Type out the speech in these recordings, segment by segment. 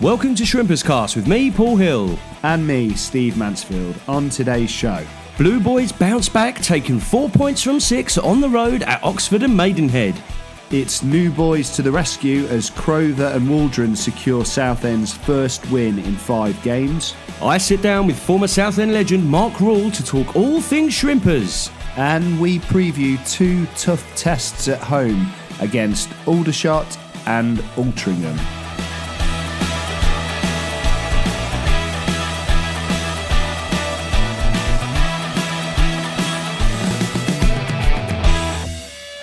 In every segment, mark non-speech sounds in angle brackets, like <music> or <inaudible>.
Welcome to Shrimpers Cast with me, Paul Hill. And me, Steve Mansfield, on today's show. Blue Boys bounce back, taking four points from six on the road at Oxford and Maidenhead. It's new boys to the rescue as Crowther and Waldron secure Southend's first win in five games. I sit down with former Southend legend Mark Rawle to talk all things Shrimpers. And we preview two tough tests at home against Aldershot and Altrincham.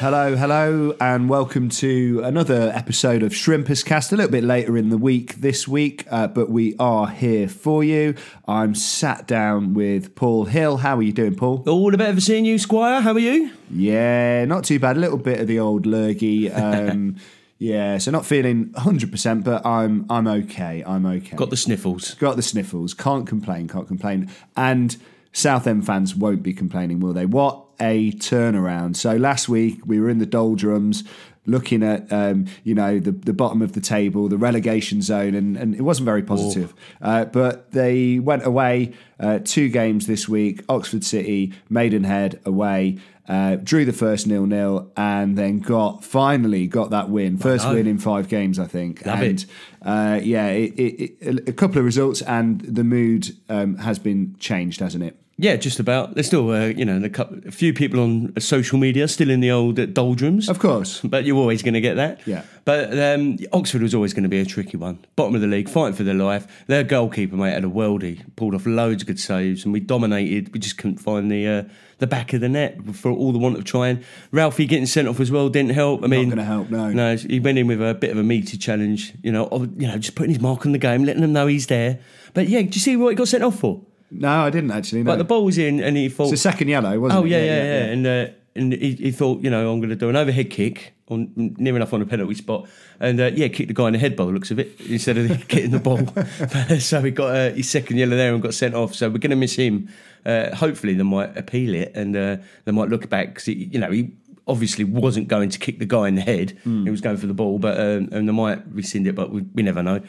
Hello, hello, and welcome to another episode of Shrimpers Cast. A little bit later in the week this week, uh, but we are here for you. I'm sat down with Paul Hill. How are you doing, Paul? All the better for seeing you, Squire. How are you? Yeah, not too bad. A little bit of the old lurgy. Um, <laughs> yeah, so not feeling 100%, but I'm I'm okay. I'm okay. Got the sniffles. Got the sniffles. Can't complain. Can't complain. And Southend fans won't be complaining, will they? What a turnaround! So last week we were in the doldrums, looking at um, you know the the bottom of the table, the relegation zone, and, and it wasn't very positive. Uh, but they went away uh, two games this week: Oxford City, Maidenhead away. Uh, drew the first nil nil and then got finally got that win, first win in five games, I think. Love and it. Uh, yeah, it, it, it, a couple of results and the mood um, has been changed, hasn't it? Yeah, just about. There's still, uh, you know, a, couple, a few people on social media still in the old uh, doldrums. Of course. But you're always going to get that. Yeah. But um, Oxford was always going to be a tricky one. Bottom of the league, fighting for their life. Their goalkeeper, mate, had a worldie. Pulled off loads of good saves and we dominated. We just couldn't find the uh, the back of the net for all the want of trying. Ralphie getting sent off as well didn't help. I mean, gonna help, no. No, he went in with a bit of a meaty challenge. You know, of, you know, just putting his mark on the game, letting them know he's there. But yeah, do you see what he got sent off for? No, I didn't actually. No. Like the ball was in, and he thought, it's a second yellow, wasn't Oh it? yeah, yeah, yeah. And uh, and he, he thought, you know, I'm going to do an overhead kick on near enough on a penalty spot, and uh, yeah, kick the guy in the head. By the looks of it, instead of <laughs> getting the ball. <laughs> so he got uh, his second yellow there and got sent off. So we're going to miss him. Uh, hopefully, they might appeal it and uh, they might look back because you know he obviously wasn't going to kick the guy in the head. He was going for the ball, but um, and they might rescind it, but we, we never know.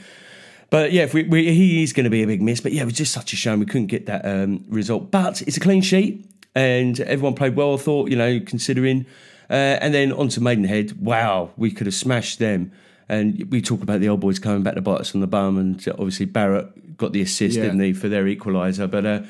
But yeah, if we, we, he is going to be a big miss. But yeah, it was just such a shame we couldn't get that um, result. But it's a clean sheet, and everyone played well. I thought, you know, considering. Uh, and then on to Maidenhead. Wow, we could have smashed them. And we talk about the old boys coming back to bite us on the bum, and obviously Barrett got the assist, Yeah. didn't he, for their equaliser. But uh,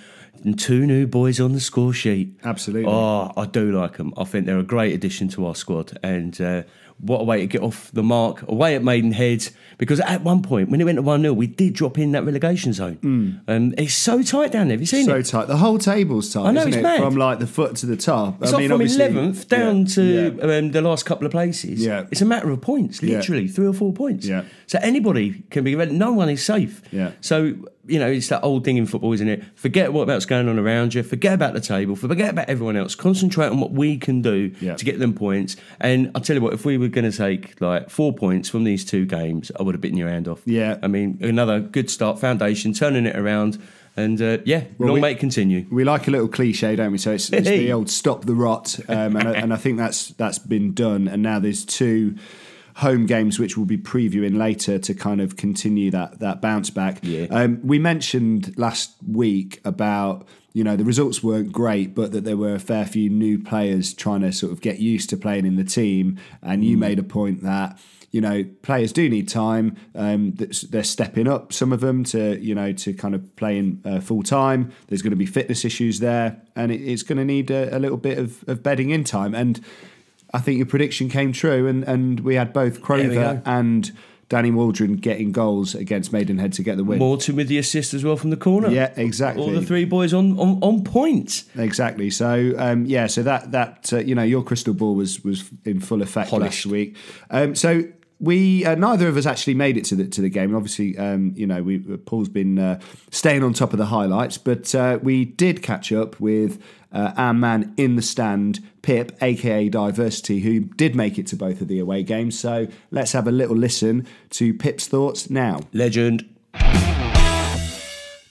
two new boys on the score sheet. Absolutely. Oh, I do like them. I think they're a great addition to our squad. And uh, what a way to get off the mark away at Maidenhead. Because at one point, when it went to 1 0, we did drop in that relegation zone. Um, it's so tight down there. Have you seen so it? tight. The whole table's tight. I know, isn't it's it? mad. From like the foot to the top. It's I mean, from obviously- 11th down Yeah, to yeah. Um, the last couple of places. Yeah. It's a matter of points, Yeah. literally, three or four points. Yeah. So anybody can be, no one is safe. Yeah. So, you know, it's that old thing in football, isn't it? Forget what what's going on around you, forget about the table, forget about everyone else, concentrate on what we can do Yeah. to get them points. And I'll tell you what, if we were going to take like four points from these two games, I would have bitten your hand off. Yeah. I mean, another good start, foundation, turning it around. And uh, yeah, long we- may it continue. We like a little cliche, don't we? So it's, it's <laughs> the old "stop the rot," um, and, I, and I think that's that's been done. And now there's two home games which we'll be previewing later to kind of continue that that bounce back. Yeah. Um, we mentioned last week about you know the results weren't great, but that there were a fair few new players trying to sort of get used to playing in the team. And you made a point that you know players do need time. Um, they're stepping up. Some of them to you know to kind of playing uh, full time. There's going to be fitness issues there, and it's going to need a, a little bit of, of bedding in time. And I think your prediction came true, and, and we had both Crowther and Danny Waldron getting goals against Maidenhead to get the win. Morton with the assist as well from the corner. Yeah, exactly. All the three boys on on, on point. Exactly. So um, yeah, so that that uh, you know your crystal ball was was in full effect Polished. last week. Um, so we uh, neither of us actually made it to the to the game. And obviously, um, you know, we Paul's been uh, staying on top of the highlights, but uh, we did catch up with uh, our man in the stand, Pip, aka Diversity, who did make it to both of the away games. So let's have a little listen to Pip's thoughts now. Legend.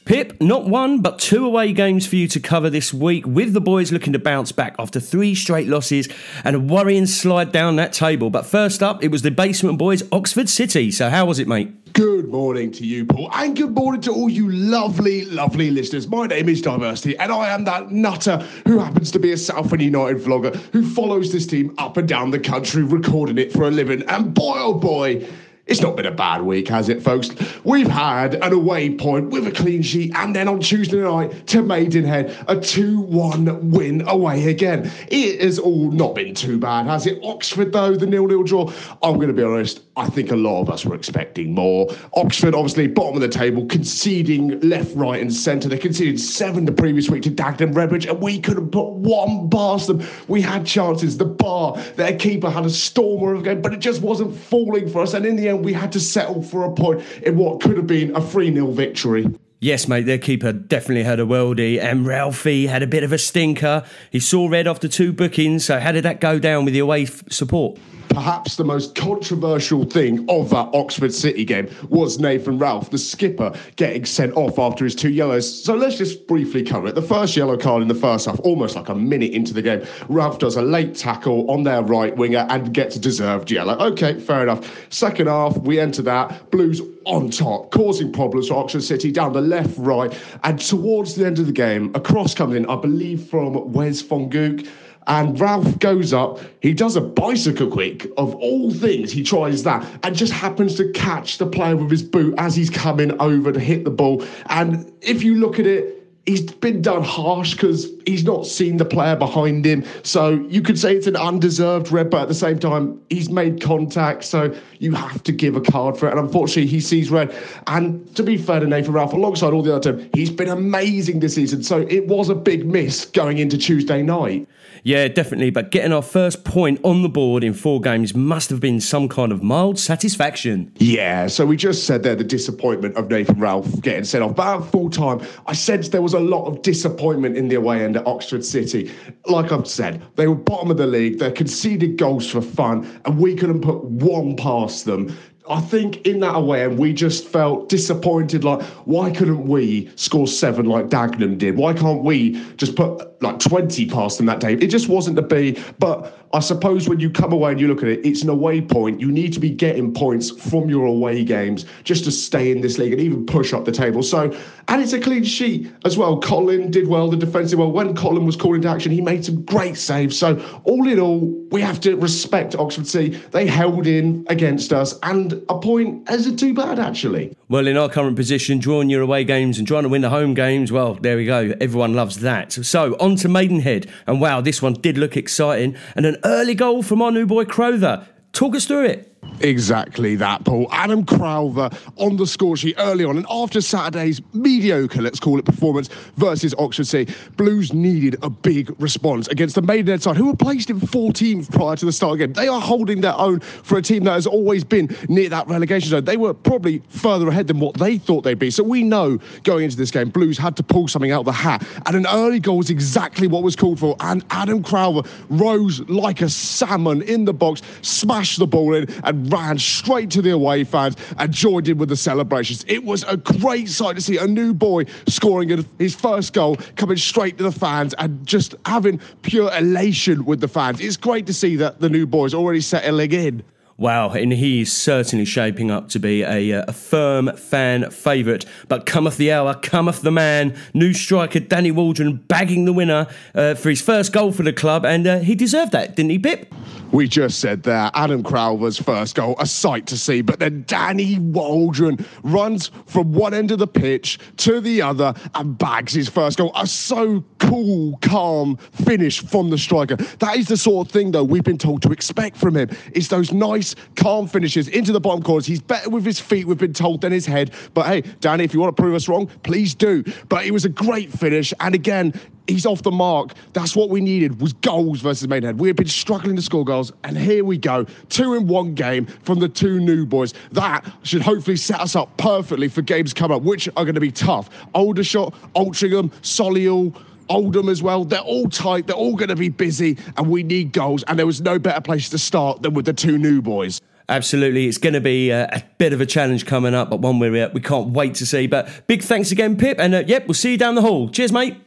Pip, not one, but two away games for you to cover this week, with the boys looking to bounce back after three straight losses and a worrying slide down that table. But first up, it was the Basement Boys, Oxford City. So, how was it, mate? Good morning to you, Paul, and good morning to all you lovely, lovely listeners. My name is Diversity, and I am that nutter who happens to be a Southend United vlogger who follows this team up and down the country, recording it for a living. And boy, oh boy, it's not been a bad week, has it, folks? We've had an away point with a clean sheet, and then on Tuesday night to Maidenhead, a 2 1 win away again. It has all not been too bad, has it? Oxford, though, the nil nil draw, I'm going to be honest, I think a lot of us were expecting more. Oxford, obviously, bottom of the table, conceding left, right, and centre. They conceded seven the previous week to Dagenham Redbridge, and we couldn't put one past them. We had chances. The bar, their keeper had a stormer of a game, but it just wasn't falling for us. And in the end, we had to settle for a point in what could have been a 3 0 victory. Yes, mate, their keeper definitely had a worldie, and Ralphie had a bit of a stinker. He saw red after two bookings, so how did that go down with the away support? perhaps the most controversial thing of that Oxford City game was Nathan Ralph, the skipper, getting sent off after his two yellows. So let's just briefly cover it. The first yellow card in the first half, almost like a minute into the game, Ralph does a late tackle on their right winger and gets a deserved yellow. Okay, fair enough. Second half, we enter that. Blues on top, causing problems for Oxford City down the left, right, and towards the end of the game, a cross comes in, I believe, from Wes von Gook and Ralph goes up, he does a bicycle kick of all things. He tries that and just happens to catch the player with his boot as he's coming over to hit the ball. And if you look at it, he's been done harsh because he's not seen the player behind him. So you could say it's an undeserved red, but at the same time, he's made contact. So you have to give a card for it. And unfortunately, he sees red. And to be fair to Nathan Ralph, alongside all the other team, he's been amazing this season. So it was a big miss going into Tuesday night. Yeah, definitely. But getting our first point on the board in four games must have been some kind of mild satisfaction. Yeah, so we just said there the disappointment of Nathan Ralph getting sent off. But at full time, I sensed there was a lot of disappointment in the away end at Oxford City. Like I've said, they were bottom of the league, they conceded goals for fun, and we couldn't put one past them. I think in that away end, we just felt disappointed. Like, why couldn't we score seven like Dagenham did? Why can't we just put like 20 past them that day? It just wasn't to be. But I suppose when you come away and you look at it, it's an away point. You need to be getting points from your away games just to stay in this league and even push up the table. So, and it's a clean sheet as well. Colin did well, the defensive well. When Colin was called into action, he made some great saves. So, all in all, we have to respect Oxford City. They held in against us, and a point isn't too bad, actually. Well, in our current position, drawing your away games and trying to win the home games, well, there we go. Everyone loves that. So, on to Maidenhead. And wow, this one did look exciting. And an early goal from our new boy Crowther. Talk us through it. Exactly that, Paul. Adam Crowther on the score sheet early on, and after Saturday's mediocre, let's call it, performance versus Oxford City, Blues needed a big response against the Maidenhead side, who were placed in 14th prior to the start of the game. They are holding their own for a team that has always been near that relegation zone. They were probably further ahead than what they thought they'd be. So we know going into this game, Blues had to pull something out of the hat, and an early goal was exactly what was called for. And Adam Crowther rose like a salmon in the box, smashed the ball in, and ran straight to the away fans and joined in with the celebrations. It was a great sight to see a new boy scoring his first goal, coming straight to the fans and just having pure elation with the fans. It's great to see that the new boy is already settling in. Wow, and he is certainly shaping up to be a, uh, a firm fan favourite. But cometh the hour, cometh the man. New striker Danny Waldron bagging the winner uh, for his first goal for the club, and uh, he deserved that, didn't he, Pip? We just said there, Adam Crowther's first goal, a sight to see. But then Danny Waldron runs from one end of the pitch to the other and bags his first goal. A so cool, calm finish from the striker. That is the sort of thing, though, we've been told to expect from him. It's those nice, calm finishes into the bottom corners. He's better with his feet, we've been told, than his head. But hey, Danny, if you want to prove us wrong, please do. But it was a great finish. And again, he's off the mark. That's what we needed was goals versus Maidenhead. We had been struggling to score goals, and here we go, two in one game from the two new boys. That should hopefully set us up perfectly for games coming up, which are going to be tough. Aldershot, Altrincham, Solihull. Oldham as well. They're all tight. They're all going to be busy, and we need goals. And there was no better place to start than with the two new boys. Absolutely, it's going to be a, a, bit of a challenge coming up, but one we're at, we can't wait to see. But big thanks again, Pip, and uh, yep, we'll see you down the hall. Cheers, mate.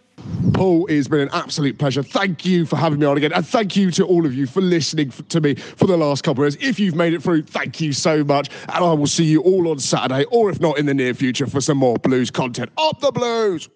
Paul, it's been an absolute pleasure. Thank you for having me on again. And thank you to all of you for listening to me for the last couple of years. If you've made it through, thank you so much. And I will see you all on Saturday, or if not in the near future, for some more blues content. Up the blues!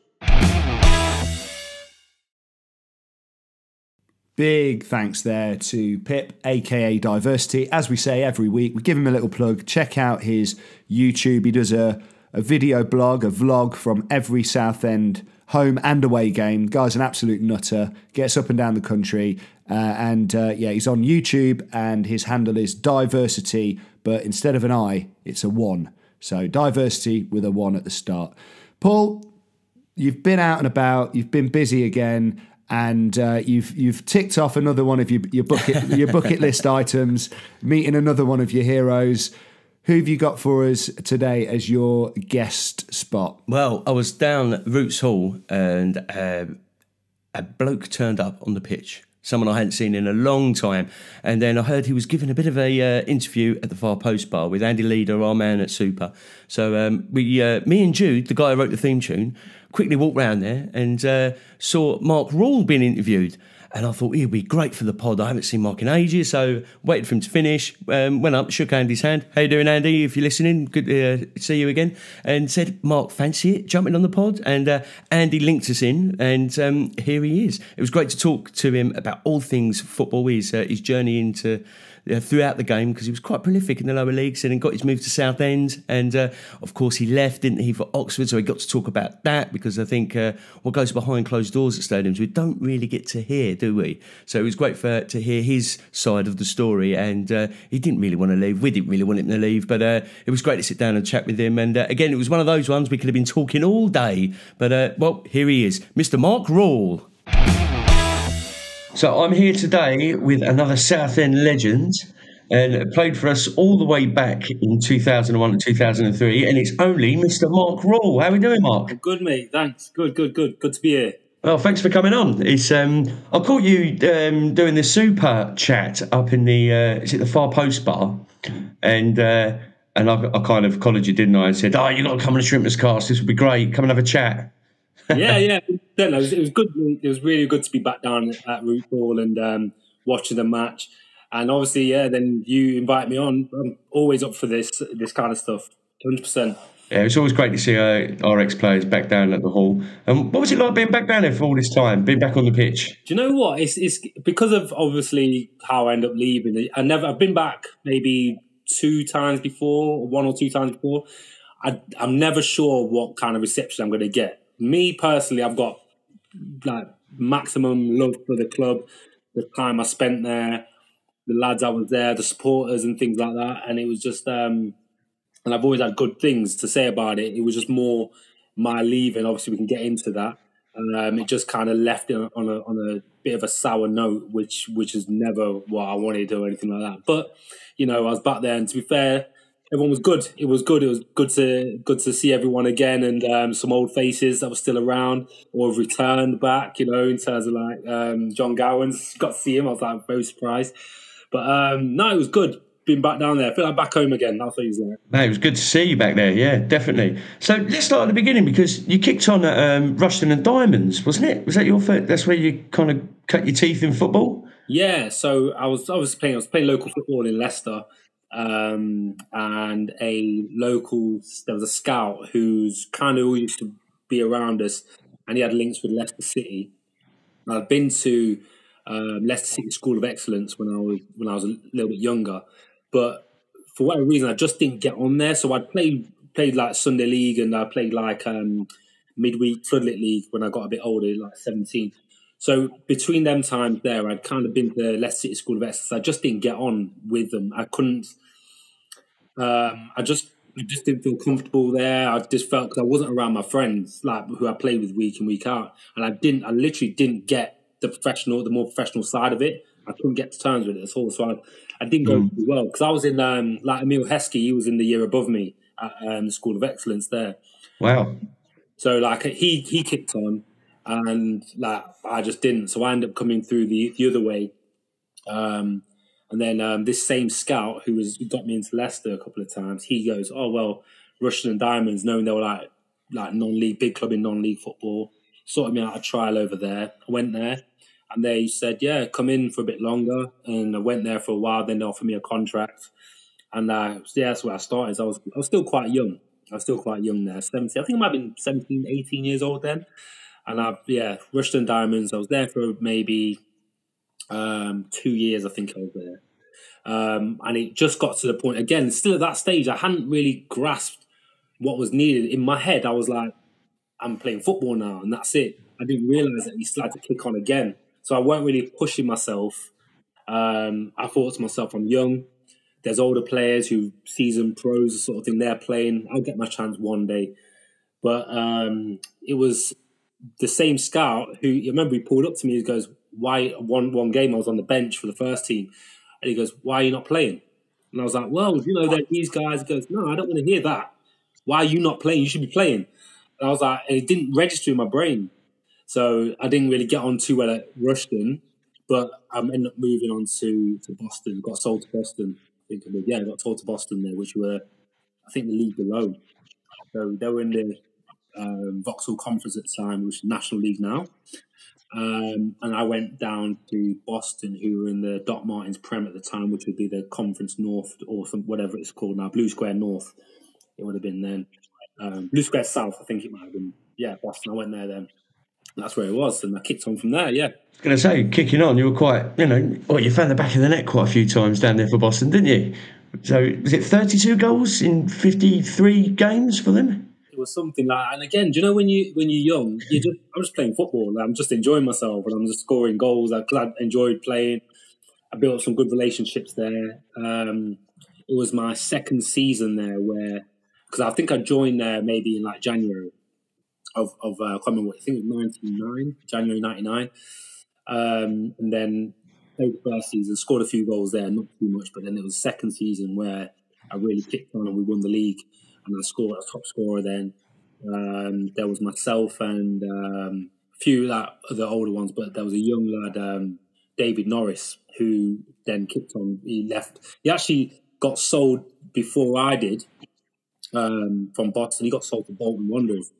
Big thanks there to Pip, aka Diversity. As we say every week, we give him a little plug. Check out his YouTube. He does a, a video blog, a vlog from every Southend home and away game. Guy's an absolute nutter, gets up and down the country. Uh, and uh, yeah, he's on YouTube, and his handle is Diversity, but instead of an I, it's a one. So Diversity with a one at the start. Paul, you've been out and about, you've been busy again and uh, you've you've ticked off another one of your, your bucket your bucket <laughs> list items, meeting another one of your heroes. Who have you got for us today as your guest spot? Well, I was down at Roots Hall and uh, a bloke turned up on the pitch. Someone I hadn't seen in a long time, and then I heard he was giving a bit of a uh, interview at the Far Post Bar with Andy Leader, our man at Super. So um, we, uh, me and Jude, the guy who wrote the theme tune, quickly walked round there and uh, saw Mark Rawle being interviewed. And I thought he'd be great for the pod. I haven't seen Mark in ages, so waited for him to finish. Um, went up, shook Andy's hand. How you doing, Andy? If you're listening, good to uh, see you again. And said, Mark, fancy it, jumping on the pod. And uh, Andy linked us in, and um, here he is. It was great to talk to him about all things football. His uh, his journey into uh, throughout the game because he was quite prolific in the lower leagues and then got his move to Southend. And uh, of course, he left, didn't he, for Oxford? So he got to talk about that because I think uh, what goes behind closed doors at stadiums, we don't really get to hear, do we? So it was great for to hear his side of the story. And uh, he didn't really want to leave. We didn't really want him to leave, but uh, it was great to sit down and chat with him. And uh, again, it was one of those ones we could have been talking all day. But well, here he is, Mr. Mark Rawle. So I'm here today with another Southend legend and played for us all the way back in 2001 and 2003. And it's only Mr. Mark Rawle. How are we doing, Mark? Good, mate. Thanks. Good, good, good. Good to be here. Well, thanks for coming on. It's um, I caught you um, doing the super chat up in the uh, is it the Far Post Bar, and uh, and I, I kind of collared you, didn't I? And said, "Oh, you got to come on a Shrimpers cast. This would be great. Come and have a chat." Yeah, yeah. It was, it was good. It was really good to be back down at Roots Hall and um, watching the match. And obviously, yeah, then you invite me on. I'm always up for this this kind of stuff, hundred percent. Yeah, it's always great to see uh, our ex players back down at the hall. And um, what was it like being back down there for all this time, being back on the pitch? Do you know what? It's it's because of obviously how I end up leaving. I never I've been back maybe two times before, one or two times before. I, I'm never sure what kind of reception I'm going to get me personally, I've got like maximum love for the club, the time I spent there, the lads I was there, the supporters and things like that. And it was just, um, and I've always had good things to say about it. It was just more my leaving. Obviously, we can get into that. Um, it just kind of left it on a on a bit of a sour note, which which is never what I wanted or anything like that. But you know, I was back there, and to be fair, everyone was good. It was good. It was good to good to see everyone again and um, some old faces that were still around or have returned back. You know, in terms of like um, John Gowans, <laughs> got to see him. I was like very surprised. But um, no, it was good being back down there. I feel like back home again. That's what he's like. No, it was good to see you back there. Yeah, definitely. So let's start at the beginning because you kicked on at um, Rushden and Diamonds, wasn't it? Was that your first? That's where you kind of cut your teeth in football. Yeah. So I was I was playing I was playing local football in Leicester um, and a local. There was a scout who's kind of used to be around us, and he had links with Leicester City. I've been to um, Leicester City School of Excellence when I was when I was a little bit younger, but for whatever reason, I just didn't get on there. So I played played like Sunday League, and I played like um, midweek Floodlit League when I got a bit older, like seventeen. So between them times there, I'd kind of been to Leicester City School of Excellence. I just didn't get on with them. I couldn't. Um, I just I just didn't feel comfortable there. I just felt because I wasn't around my friends like who I played with week in week out, and I didn't. I literally didn't get the professional, the more professional side of it. I couldn't get to terms with it at all. So I, I didn't go mm. as well because I was in um, like Emile Heskey. He was in the year above me at um, the School of Excellence there. Wow. So like he he kicked on and like I just didn't. So I ended up coming through the the other way, um, And then um, this same scout who was got me into Leicester a couple of times, he goes, "Oh well, Rushden and Diamonds, knowing they were like like non-league, big club in non-league football, sorted me out a trial over there. I went there, and they said, "Yeah, come in for a bit longer." And I went there for a while. Then they offered me a contract, and uh, yeah, that's where I started. I was I was still quite young. I was still quite young there, 17. I think I might have been 17, 18 years old then. And I, yeah, Rushden Diamonds. I was there for maybe um, two years, I think I was there. Um, and it just got to the point again, still at that stage, I hadn't really grasped what was needed. In my head, I was like, I'm playing football now, and that's it. I didn't realize that he had to kick on again. So I weren't really pushing myself. Um, I thought to myself, I'm young. There's older players who season pros, sort of thing they're playing. I'll get my chance one day. But um, it was the same scout who, you remember, he pulled up to me. He goes, "Why?" One one game, I was on the bench for the first team, and he goes, "Why are you not playing?" And I was like, "Well, you know, these guys." He goes, "No, I don't want to hear that. Why are you not playing? You should be playing." And I was like, it didn't register in my brain, so I didn't really get on too well at Rushden. But I ended up moving on to to Boston. Got sold to Boston. I think I. Yeah, got sold to Boston there, which were I think the league below. So they were in the um, Vauxhall Conference at the time, which is National League now. Um, and I went down to Boston, who were in the Doc Martens Prem at the time, which would be the Conference North or some, whatever it's called now, Blue Square North. It would have been then. Um, Blue Square South, I think it might have been. Yeah, Boston. I went there then. That's where it was, and I kicked on from there. Yeah. I was going to say, kicking on, you were quite, you know, well, you found the back of the net quite a few times down there for Boston, didn't you? So was it 32 goals in 53 games for them? Something like and again do you know when you when you're young you just i'm just playing football. I'm just enjoying myself and i'm just scoring goals. I, enjoyed playing. I built some good relationships there. Um, it was my second season there where because i think i joined there maybe in like january of of uh, i can't remember what, i think it was 99 january 99 um, and then played the first season scored a few goals there not too much but then it was second season where i really kicked on and we won the league and I scored a top scorer then. Um, there was myself and um, a few like, the older ones, but there was a young lad, um, David Norris, who then kicked on. He left. He actually got sold before I did um, from Boston. He got sold to Bolton Wanderers.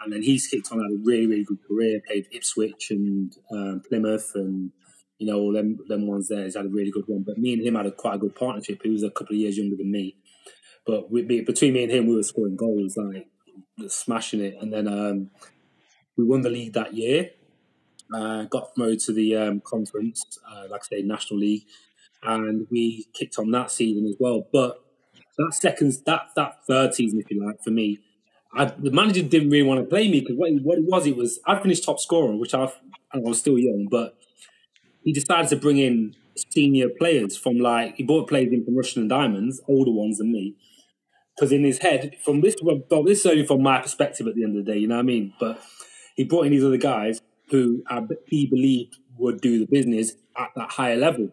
And then he's kicked on, had a really, really good career, played Ipswich and um, Plymouth and, you know, all them, them ones there. He's had a really good one. But me and him had a quite a good partnership. He was a couple of years younger than me. But we, between me and him, we were scoring goals, like smashing it. And then um, we won the league that year. Uh, got promoted to the um, conference, uh, like I say, National League, and we kicked on that season as well. But that second, that that third season, if you like, for me, I, the manager didn't really want to play me because what, what, it was, it was I finished top scorer, which I, I was still young, but he decided to bring in senior players from like he brought players in from Rushden and Diamonds, older ones than me, because in his head, from this, well, this is only from my perspective at the end of the day, you know what I mean? But he brought in these other guys who uh, he believed would do the business at that higher level.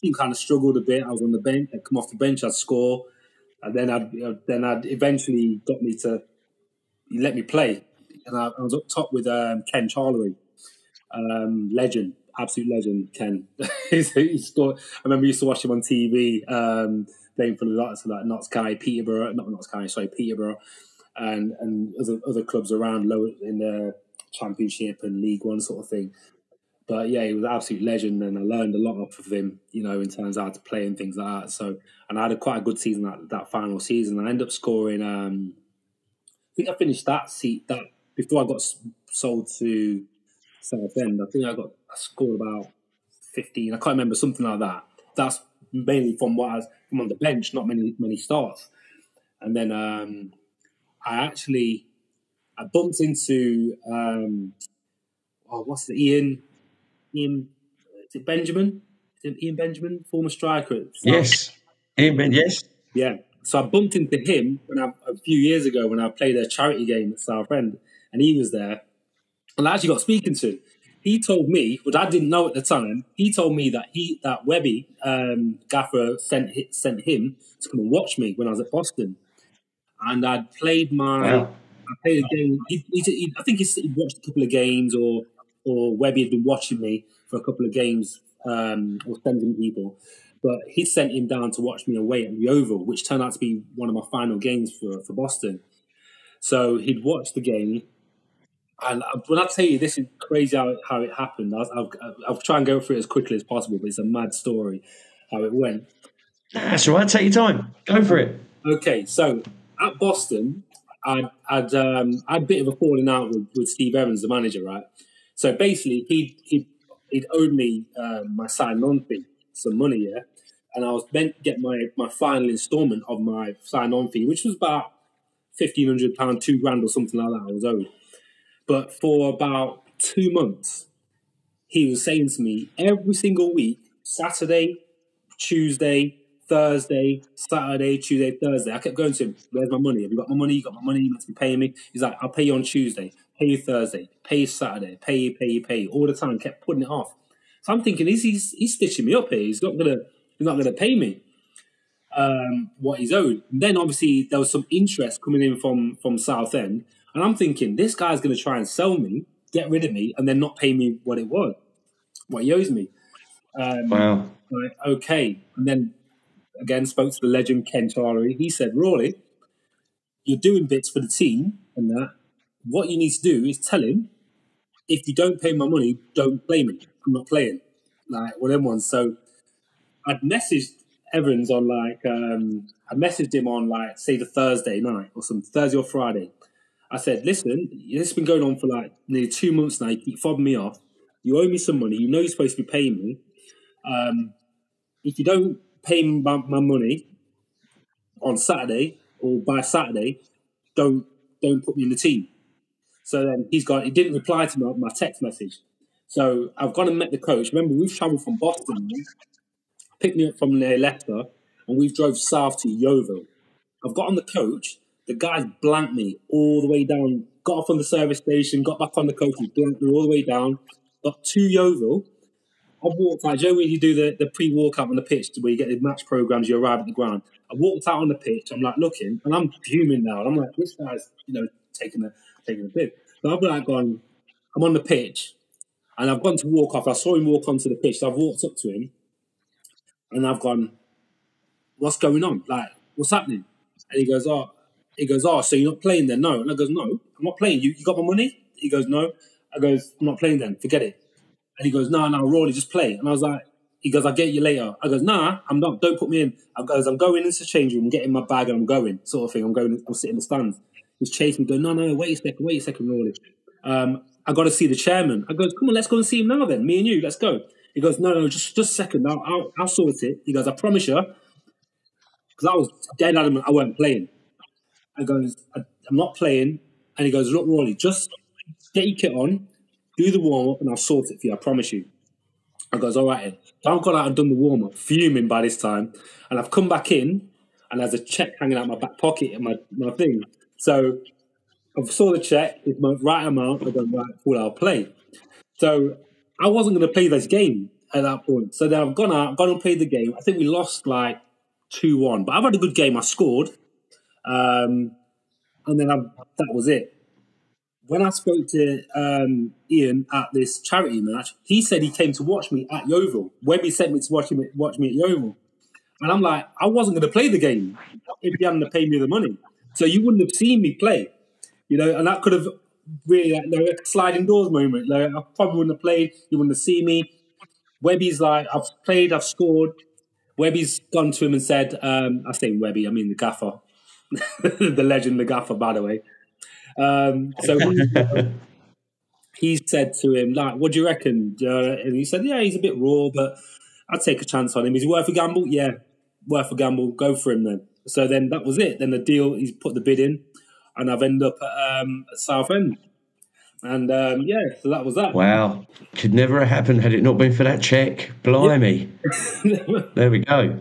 He kind of struggled a bit. I was on the bench. I'd come off the bench. I'd score, and then I'd you know, then I'd eventually got me to let me play, and I, I was up top with um, Ken Charlery, um, legend, absolute legend. Ken, <laughs> he. I remember used to watch him on TV. Um, playing for the likes of like Notts County, Peterborough, not Notts County, sorry, Peterborough, and and other other clubs around lower in the Championship and League One sort of thing. But yeah, he was an absolute legend, and I learned a lot off of him, you know, in terms of how to play and things like that. So, and I had a quite a good season that that final season. I ended up scoring. Um, I think I finished that seat that before I got sold to Southend. I think I got I scored about fifteen. I can't remember something like that. That's mainly from what I was from on the bench, not many many starts. And then um, I actually I bumped into um, oh, what's the Ian Ian is it Benjamin? Is it Ian Benjamin, former striker? Yes, Ian Ben. Yes, yeah. So I bumped into him when I, a few years ago when I played a charity game at Southend, and he was there, and I actually got speaking to he told me, which I didn't know at the time, he told me that he that Webby um, Gaffer sent sent him to come and watch me when I was at Boston, and I'd played my wow. I played a game. He, he, he, I think he watched a couple of games, or or Webby had been watching me for a couple of games um, or sending people. But he sent him down to watch me away at the Oval, which turned out to be one of my final games for, for Boston. So he'd watched the game. And when I tell you this is crazy how, how it happened, I'll, I'll, I'll try and go through it as quickly as possible, but it's a mad story how it went. That's right. Take your time. Go for it. Okay, so at Boston, I'd, I'd, um, I had a bit of a falling out with, with Steve Evans, the manager, right? So basically, he he he'd owed me uh, my sign-on fee, some money, yeah, and I was meant to get my my final instalment of my sign-on fee, which was about fifteen hundred pound, two grand, or something like that. I was owed, but for about two months, he was saying to me every single week, Saturday, Tuesday, Thursday, Saturday, Tuesday, Thursday. I kept going to him, Where's my money? Have you got my money? You got my money? You must be paying me. He's like, I'll pay you on Tuesday, pay you Thursday, pay you Saturday, pay you, pay you, pay you. All the time, kept putting it off. So I'm thinking, he's, he's, he's stitching me up here. He's not gonna he's not gonna pay me um, what he's owed. And then obviously there was some interest coming in from from Southend. And I'm thinking, this guy's gonna try and sell me, get rid of me, and then not pay me what it was, what he owes me. Um, Wow. like, okay. And then again spoke to the legend Ken Charlery. He said, Rawley, you're doing bits for the team and that. What you need to do is tell him, if you don't pay my money, don't play me. I'm not playing. Like one of them ones. So I'd messaged Evans on like um I messaged him on like say the Thursday night or some Thursday or Friday. I said, listen, this has been going on for like nearly two months now. You keep fobbing me off. You owe me some money. You know you're supposed to be paying me. Um, if you don't pay me my, my money on Saturday or by Saturday, don't don't put me in the team. So then he's got he didn't reply to my, my text message. So I've gone and met the coach. Remember, we've travelled from Boston, picked me up from near Leicester, and we've drove south to Yeovil. I've got on the coach. The guy's blanked me all the way down. Got off on the service station, got back on the coach, blanked me all the way down. Got to Yeovil. I walked out. Joe, when you do the, the pre-walkout on the pitch, where you get the match programs, you arrive at the ground. I walked out on the pitch. I'm like looking, and I'm fuming now. I'm like, this guy's, you know, taking a taking a bit. So I've like gone. I'm on the pitch, and I've gone to walk off. I saw him walk onto the pitch. So I've walked up to him, and I've gone, "What's going on? Like, what's happening?" And he goes, "Oh, he goes, oh, so you're not playing then? No." And I goes, "No, I'm not playing. You you got my money?" He goes, "No." I goes, "I'm not playing then. Forget it." And he goes, "No, no, Rawley, just play." And I was like, "He goes, I'll get you later." I goes, "Nah, I'm not. Don't put me in." I goes, "I'm going into the change room, getting my bag, and I'm going." Sort of thing. I'm going. I'm sitting in the stands. He's chasing me, going, "No, no, wait a second, wait a second, Rawley." Um, I got to see the chairman. I goes, "Come on, let's go and see him now. Then me and you, let's go." He goes, "No, no, just just a second. I'll I'll, I'll sort it." He goes, "I promise you," because I was dead adamant I weren't playing. I goes, "I'm not playing," and he goes, "Look, Rawley, just get your kit on, do the warm up, and I'll sort it for you. I promise you." I goes, "All right." I've gone out and done the warm up, fuming by this time, and I've come back in, and there's a check hanging out my back pocket and my my thing. So I've saw the check, it's my right amount. I go, right, cool, I'll play. So I wasn't going to play this game at that point. So then I've gone out, gone and played the game. I think we lost like 2 1, but I've had a good game. I scored. Um, and then I, that was it. When I spoke to um, Ian at this charity match, he said he came to watch me at Yeovil. Webby sent me to watch, him, watch me at Yeovil. And I'm like, I wasn't going to play the game if you hadn't paid me the money. So you wouldn't have seen me play you know, and that could have really like, know, a sliding doors moment. Like, I probably wouldn't have played. You wouldn't have seen me. Webby's like, I've played, I've scored. Webby's gone to him and said, um, I say Webby, I mean the gaffer, <laughs> the legend, the gaffer, by the way. Um, so he, <laughs> he said to him, like, what do you reckon? Uh, and he said, yeah, he's a bit raw, but I'd take a chance on him. Is he worth a gamble? Yeah, worth a gamble. Go for him then. So then that was it. Then the deal, he's put the bid in and I've ended up at, um, at Southend. And um, yeah, so that was that. Wow. Could never have happened had it not been for that check. Blimey. <laughs> there we go.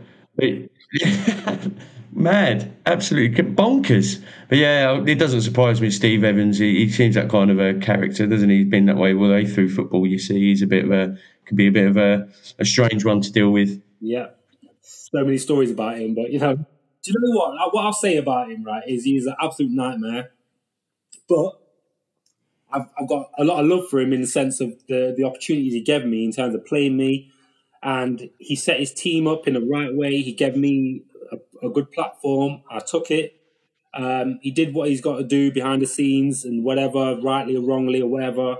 Mad. Absolutely bonkers. But yeah, it doesn't surprise me, Steve Evans. He, he, seems that kind of a character, doesn't he? He's been that way all the way through football, you see. He's a bit of a, could be a bit of a, a strange one to deal with. Yeah. So many stories about him, but you know, do you know what? What I'll say about him, right, is he's an absolute nightmare. But I've, I've got a lot of love for him in the sense of the, the opportunities he gave me in terms of playing me. and he set his team up in the right way. He gave me a, good platform. I took it. Um, he did what he's got to do behind the scenes and whatever, rightly or wrongly or whatever.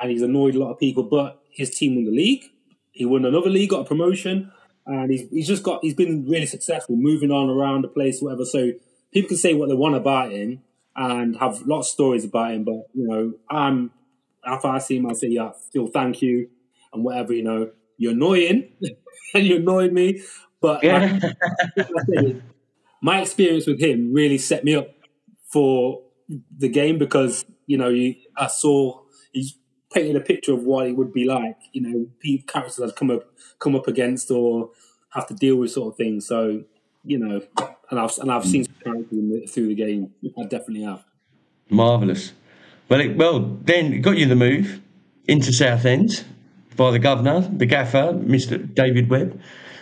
And he's annoyed a lot of people, but his team won the league. He won another league, got a promotion, and he's, he's just got, he's been really successful moving on around the place, whatever. So people can say what they want about him and have lots of stories about him, but, you know, I'm, after I see him, I say, yeah, still thank you and whatever, you know, you're annoying <laughs> and you annoyed me. But yeah. <laughs> my experience with him really set me up for the game because you know you, I saw he's painted a picture of what it would be like. You know, characters I'd come up come up against or have to deal with sort of things. So you know, and I've and I've seen some characters the, through the game. I definitely have. Marvelous. Well, it, well, then it got you the move into Southend by the governor, the gaffer, Mr. David Webb.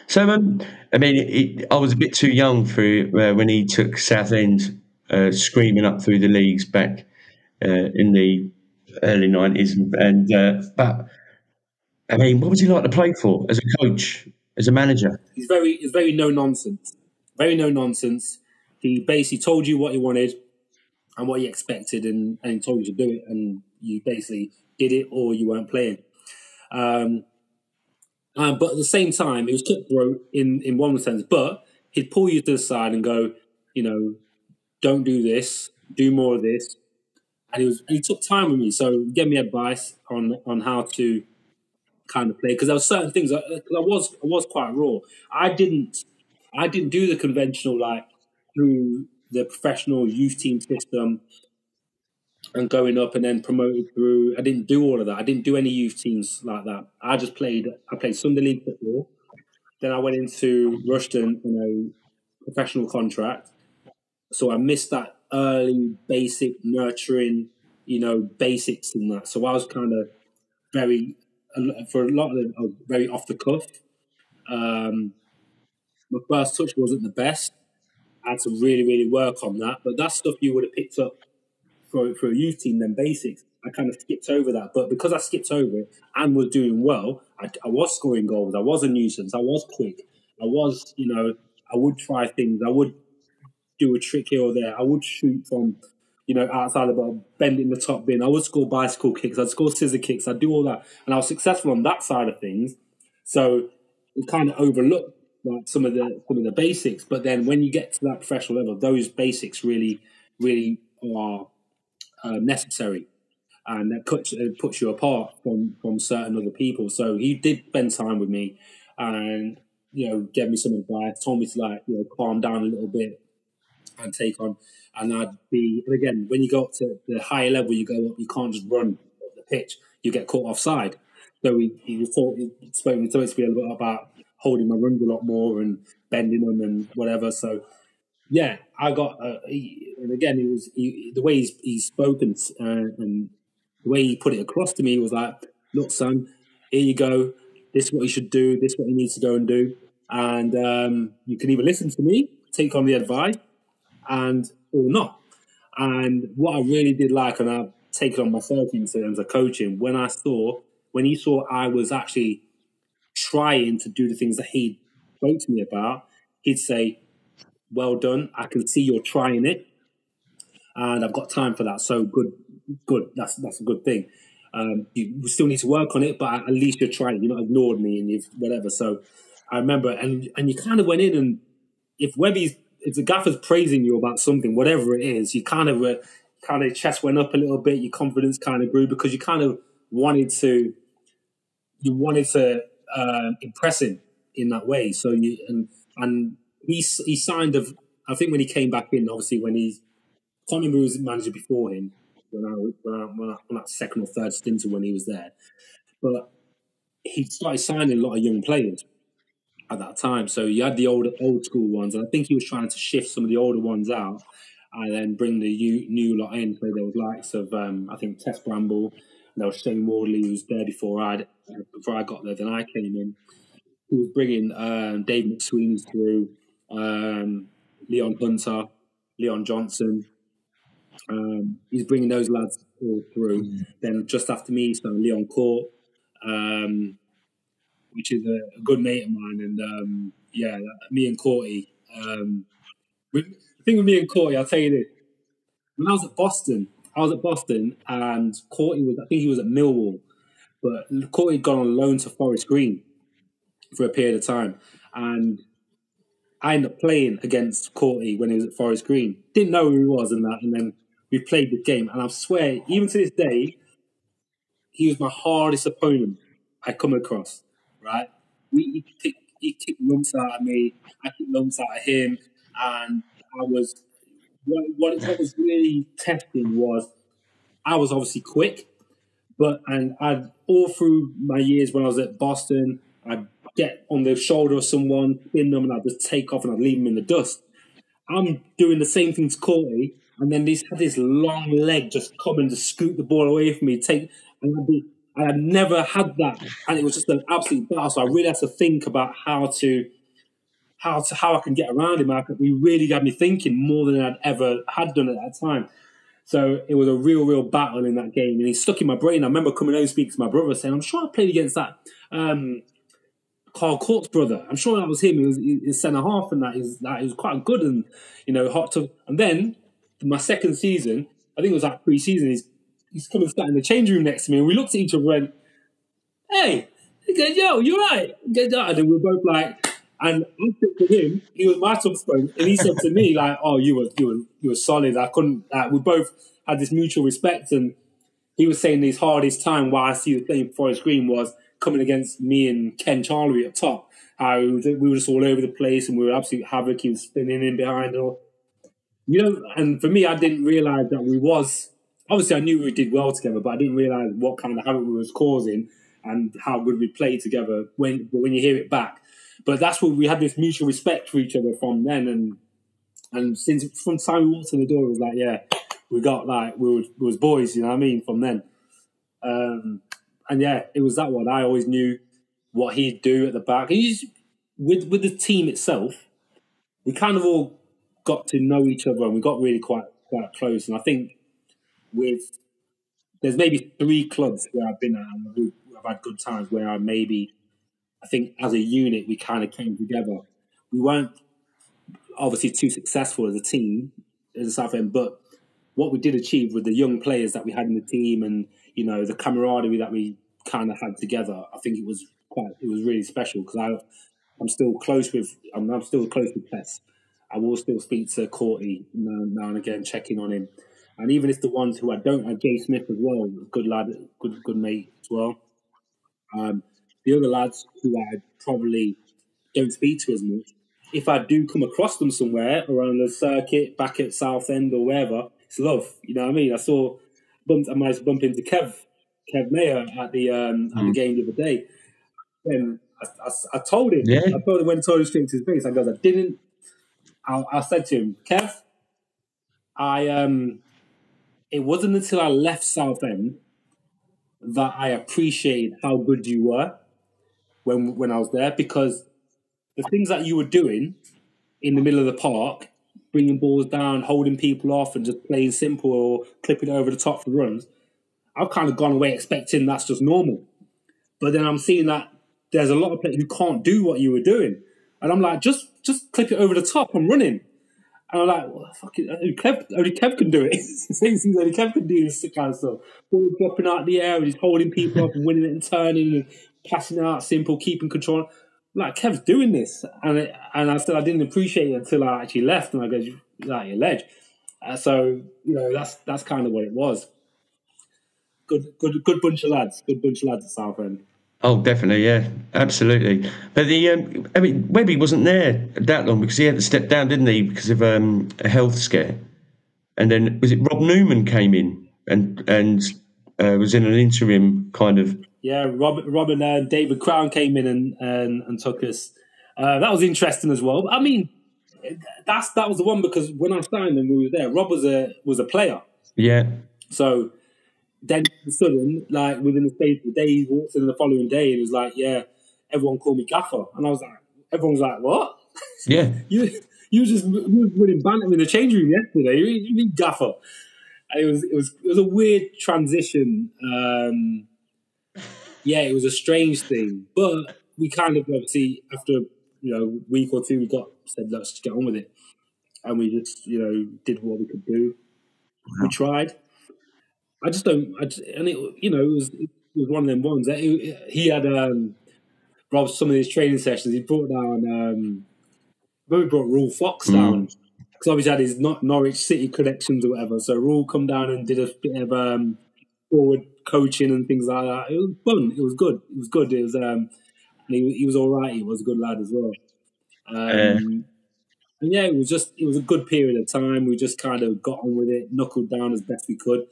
So, um, I mean, it, I was a bit too young for uh, when he took Southend uh, screaming up through the leagues back uh, in the early nineties, and uh, but I mean, what was he like to play for as a coach, as a manager? He's very, he's very no nonsense, very no nonsense. He basically told you what he wanted and what he expected, and, and told you to do it, and you basically did it, or you weren't playing. Um, um, but at the same time, it was cutthroat in, in one sense. But he'd pull you to the side and go, you know, don't do this, do more of this. And he was he took time with me, so gave me advice on on how to kind of play because there were certain things. I, I was I was quite raw. I didn't I didn't do the conventional like through the professional youth team system and going up and then promoted through. I didn't do all of that. I didn't do any youth teams like that. I just played. I played Sunday League football. Then I went into Rushden in a professional contract. So I missed that early basic nurturing, you know, basics in that. So I was kind of very, for a lot of I was very off the cuff. Um, my first touch wasn't the best. I had to really, really work on that. But that's stuff you would have picked up for, for a youth team than basics. I kind of skipped over that. But because I skipped over it and was doing well, I, I was scoring goals. I was a nuisance. I was quick. I was, you know, I would try things. I would do a trick here or there. I would shoot from, you know, outside of a bending the top bin. I would score bicycle kicks. I'd score scissor kicks. I'd do all that. And I was successful on that side of things. So it kind of overlooked like some of the some of the basics. But then when you get to that professional level, those basics really, really are uh, necessary, and that cuts, it puts you apart from from certain other people. So he did spend time with me, and you know, gave me some advice, told me to like you know calm down a little bit and take on. And I'd be, and again, when you go up to the higher level, you go up, you can't just run the pitch, you get caught offside. So he, he taught, he spoke, to me a little bit about holding my runs a lot more and bending them and whatever. So yeah, I got, uh, he, and again, it was he, the way he's, he's spoken uh, and the way he put it across to me was like, look, son, here you go. This is what you should do. This is what you need to go and do. And um, you can either listen to me, take on the advice, and or not. And what I really did like, and I've taken on myself in terms of coaching, when I saw, when he saw I was actually trying to do the things that he spoke to me about, he'd say, well done. I can see you're trying it, and I've got time for that. So good, good. That's that's a good thing. Um, you still need to work on it, but at least you're trying. You're not ignored me, and you've whatever. So I remember, and and you kind of went in, and if Webby's, if the gaffer's praising you about something, whatever it is, you kind of uh, kind of chest went up a little bit. Your confidence kind of grew because you kind of wanted to, you wanted to uh, impress him in that way. So you and and he he signed of I think when he came back in, obviously when he can't remember who was manager before him when I when I, when I, that second or third stint when he was there, but he started signing a lot of young players at that time. So you had the old old school ones, and I think he was trying to shift some of the older ones out and then bring the new, new lot in. So there was likes of um, I think Tess Bramble, there was Shane Wardley who was there before I before I got there. Then I came in. He was bringing um, Dave McSweeney through um, Leon Hunter, Leon Johnson. Um, he's bringing those lads all through. Mm. Then just after me, so Leon Cort, um, which is a, a good mate of mine. And um, yeah, me and Courtney. Um, with, the thing with me and Courtney, I'll tell you this: when I was at Boston, I was at Boston, and Courtney was, I think he was at Millwall, but Courtney had gone on loan to Forest Green for a period of time, and I ended up playing against Courtney when he was at Forest Green. Didn't know who he was and that, and then we played the game. And I swear, even to this day, he was my hardest opponent I come across. Right? We, he, kicked, he kicked lumps out of me. I kicked lumps out of him, and I was what, what, what was really testing was I was obviously quick, but and I all through my years when I was at Boston, I'd get on the shoulder of someone, spin them, and I'd just take off and I'd leave them in the dust. I'm doing the same thing to Courtney, and then this had this long leg just coming to scoot the ball away from me, take and I'd be I had never had that, and it was just an absolute battle. So I really had to think about how to how to how I can get around him. He really got me thinking more than I'd ever had done at that time. So it was a real, real battle in that game, and he stuck in my brain. I remember coming home speaking to my brother, saying, "I'm sure I played against that um, Carl Cort's brother. I'm sure that was him. He was, was centre half, and that is that was quite good and you know hot to." And then my second season, I think it was like pre-season. He's he's coming sat in the change room next to me, and we looked at each other and went, "Hey." He goes, "Yo, you're right." Ah, and we were both like, and I said to him, he was my touchstone, and he said to me, like, "Oh, you were you were you were solid." I couldn't. Like, we both had this mutual respect, and he was saying his hardest time while I see was playing Forest Green was coming against me and Ken Charlery up top. How we were just all over the place, and we were absolute havoc. He was spinning in behind, or you know. And for me, I didn't realize that we was obviously I knew we did well together, but I didn't realize what kind of havoc we was causing and how good we played together. When when you hear it back but that's what we had this mutual respect for each other from then, and and since from time we walked in the door, it was like, yeah, we got like we, were, we was boys, you know what I mean? From then, um, and yeah, it was that one. I always knew what he'd do at the back. He's with with the team itself. We kind of all got to know each other, and we got really quite quite close. And I think with there's maybe three clubs where I've been at and I've had good times where I maybe I think as a unit, we kind of came together. We weren't obviously too successful as a team as a Southend, but what we did achieve with the young players that we had in the team and you know the camaraderie that we kind of had together, I think it was quite it was really special because I I'm still close with I'm, I'm, still close with Tess. I will still speak to Courtney now, now, and again, checking on him. And even if the ones who I don't, like Jay Smith as well, good lad, good good mate as well. Um, the other lads who I probably don't speak to as much, if I do come across them somewhere around the circuit, back at Southend or wherever, it's love. You know what I mean? I saw bumped I managed to bump into Kev, Kev Maher at the um, mm. at the mm. game the other day. And I, I, I told him, yeah. I told him when I told him straight to his face, I goes, I didn't I, I said to him, Kev, I um it wasn't until I left Southend that I appreciated how good you were when when I was there because the things that you were doing in the middle of the park, bringing balls down, holding people off, and just playing simple or clipping over the top for runs, I've kind of gone away expecting that's just normal. But then I'm seeing that there's a lot of players who can't do what you were doing, and I'm like, just just clip it over the top. I'm running. And I'm like, well, fuck it, only Kev, only Kev can do it. <laughs> Same things only Kev can do this kind of stuff. Ball dropping out the air and he's holding people up and winning it and turning and passing out simple, keeping control. Like Kev's doing this, and it, and I said I didn't appreciate it until I actually left, and I go, "Like your ledge." Uh, so you know that's that's kind of what it was. Good, good, good bunch of lads. Good bunch of lads at Southend. Oh, definitely, yeah, absolutely. But the, um, I mean, Webby wasn't there that long because he had to step down, didn't he, because of um, a health scare. And then was it Rob Newman came in and and uh, was in an interim kind of yeah, Rob, Rob and uh, David Crown came in and and, and took us. Uh, that was interesting as well. I mean, that's that was the one because when I signed and we were there, Rob was a was a player. Yeah. So then sudden, like within the space of a day, he walked in the following day and was like, "Yeah, everyone called me Gaffer," and I was like, "Everyone's like, what? <laughs> Yeah, you you were just you were winning banter in the change room yesterday. You, you mean Gaffer?" It was it was it was a weird transition. Um, yeah, it was a strange thing, but we kind of obviously after you know week or two we got said let's just get on with it, and we just you know did what we could do. We tried. I just don't. I just, and it you know it was it was one of them ones that it, he had um Rob some of his training sessions. He brought down um when we brought Ruel Fox down because obviously had his Nor- Norwich City connections or whatever. So Rule come down and did a bit of um forward coaching and things like that. It was fun. It was good. It was good. It was um and he, he was all right. He was a good lad as well. Um, Yeah. And yeah, it was just it was a good period of time. We just kind of got on with it, knuckled down as best we could.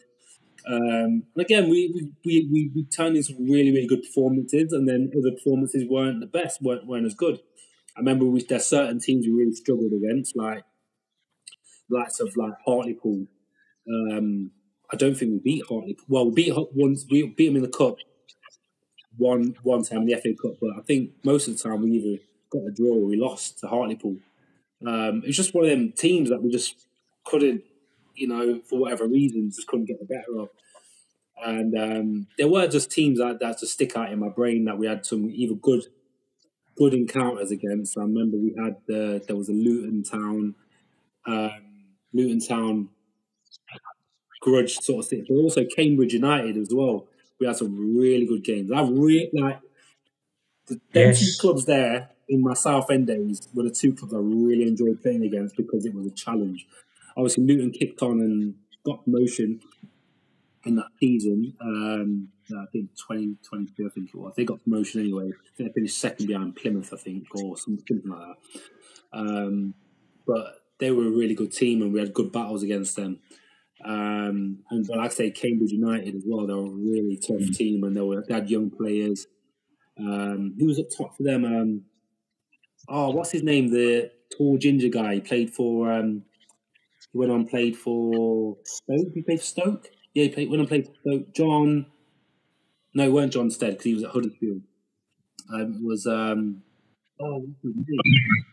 Um, and again, we, we, we, we, we turned in some really, really good performances, and then other performances weren't the best, weren't, weren't as good. I remember we, there's certain teams we really struggled against, like likes of like Hartlepool. Um, I don't think we beat Hartlepool. Well, we beat once. We beat them in the cup one one time in the FA Cup, but I think most of the time we either got a draw or we lost to Hartlepool. Um, it's just one of them teams that we just couldn't, you know, for whatever reason, just couldn't get the better of. And um, there were just teams that, that just stick out in my brain that we had some either good good encounters against. I remember we had the there was a Luton Town, um, Luton Town grudge sort of thing, but also Cambridge United as well. We had some really good games. I really like the Yes. two clubs there in my Southend days were the two clubs I really enjoyed playing against because it was a challenge. Obviously, Luton kicked on and got promotion in that season. Um, I think 2022, I think it was. They got promotion anyway. I think they finished second behind Plymouth, I think, or something like that. Um, but they were a really good team, and we had good battles against them. Um, and but like I say, Cambridge United as well. They were a really tough team, and they were they had young players. Um, who was up top for them? Um, oh, what's his name? The tall ginger guy. He played for. Um, he went on played for Stoke. He played for Stoke. Yeah, he played, went on played for Stoke. John. No, it weren't John Stead because he was at Huddersfield. Um, it was um, oh, what's his name?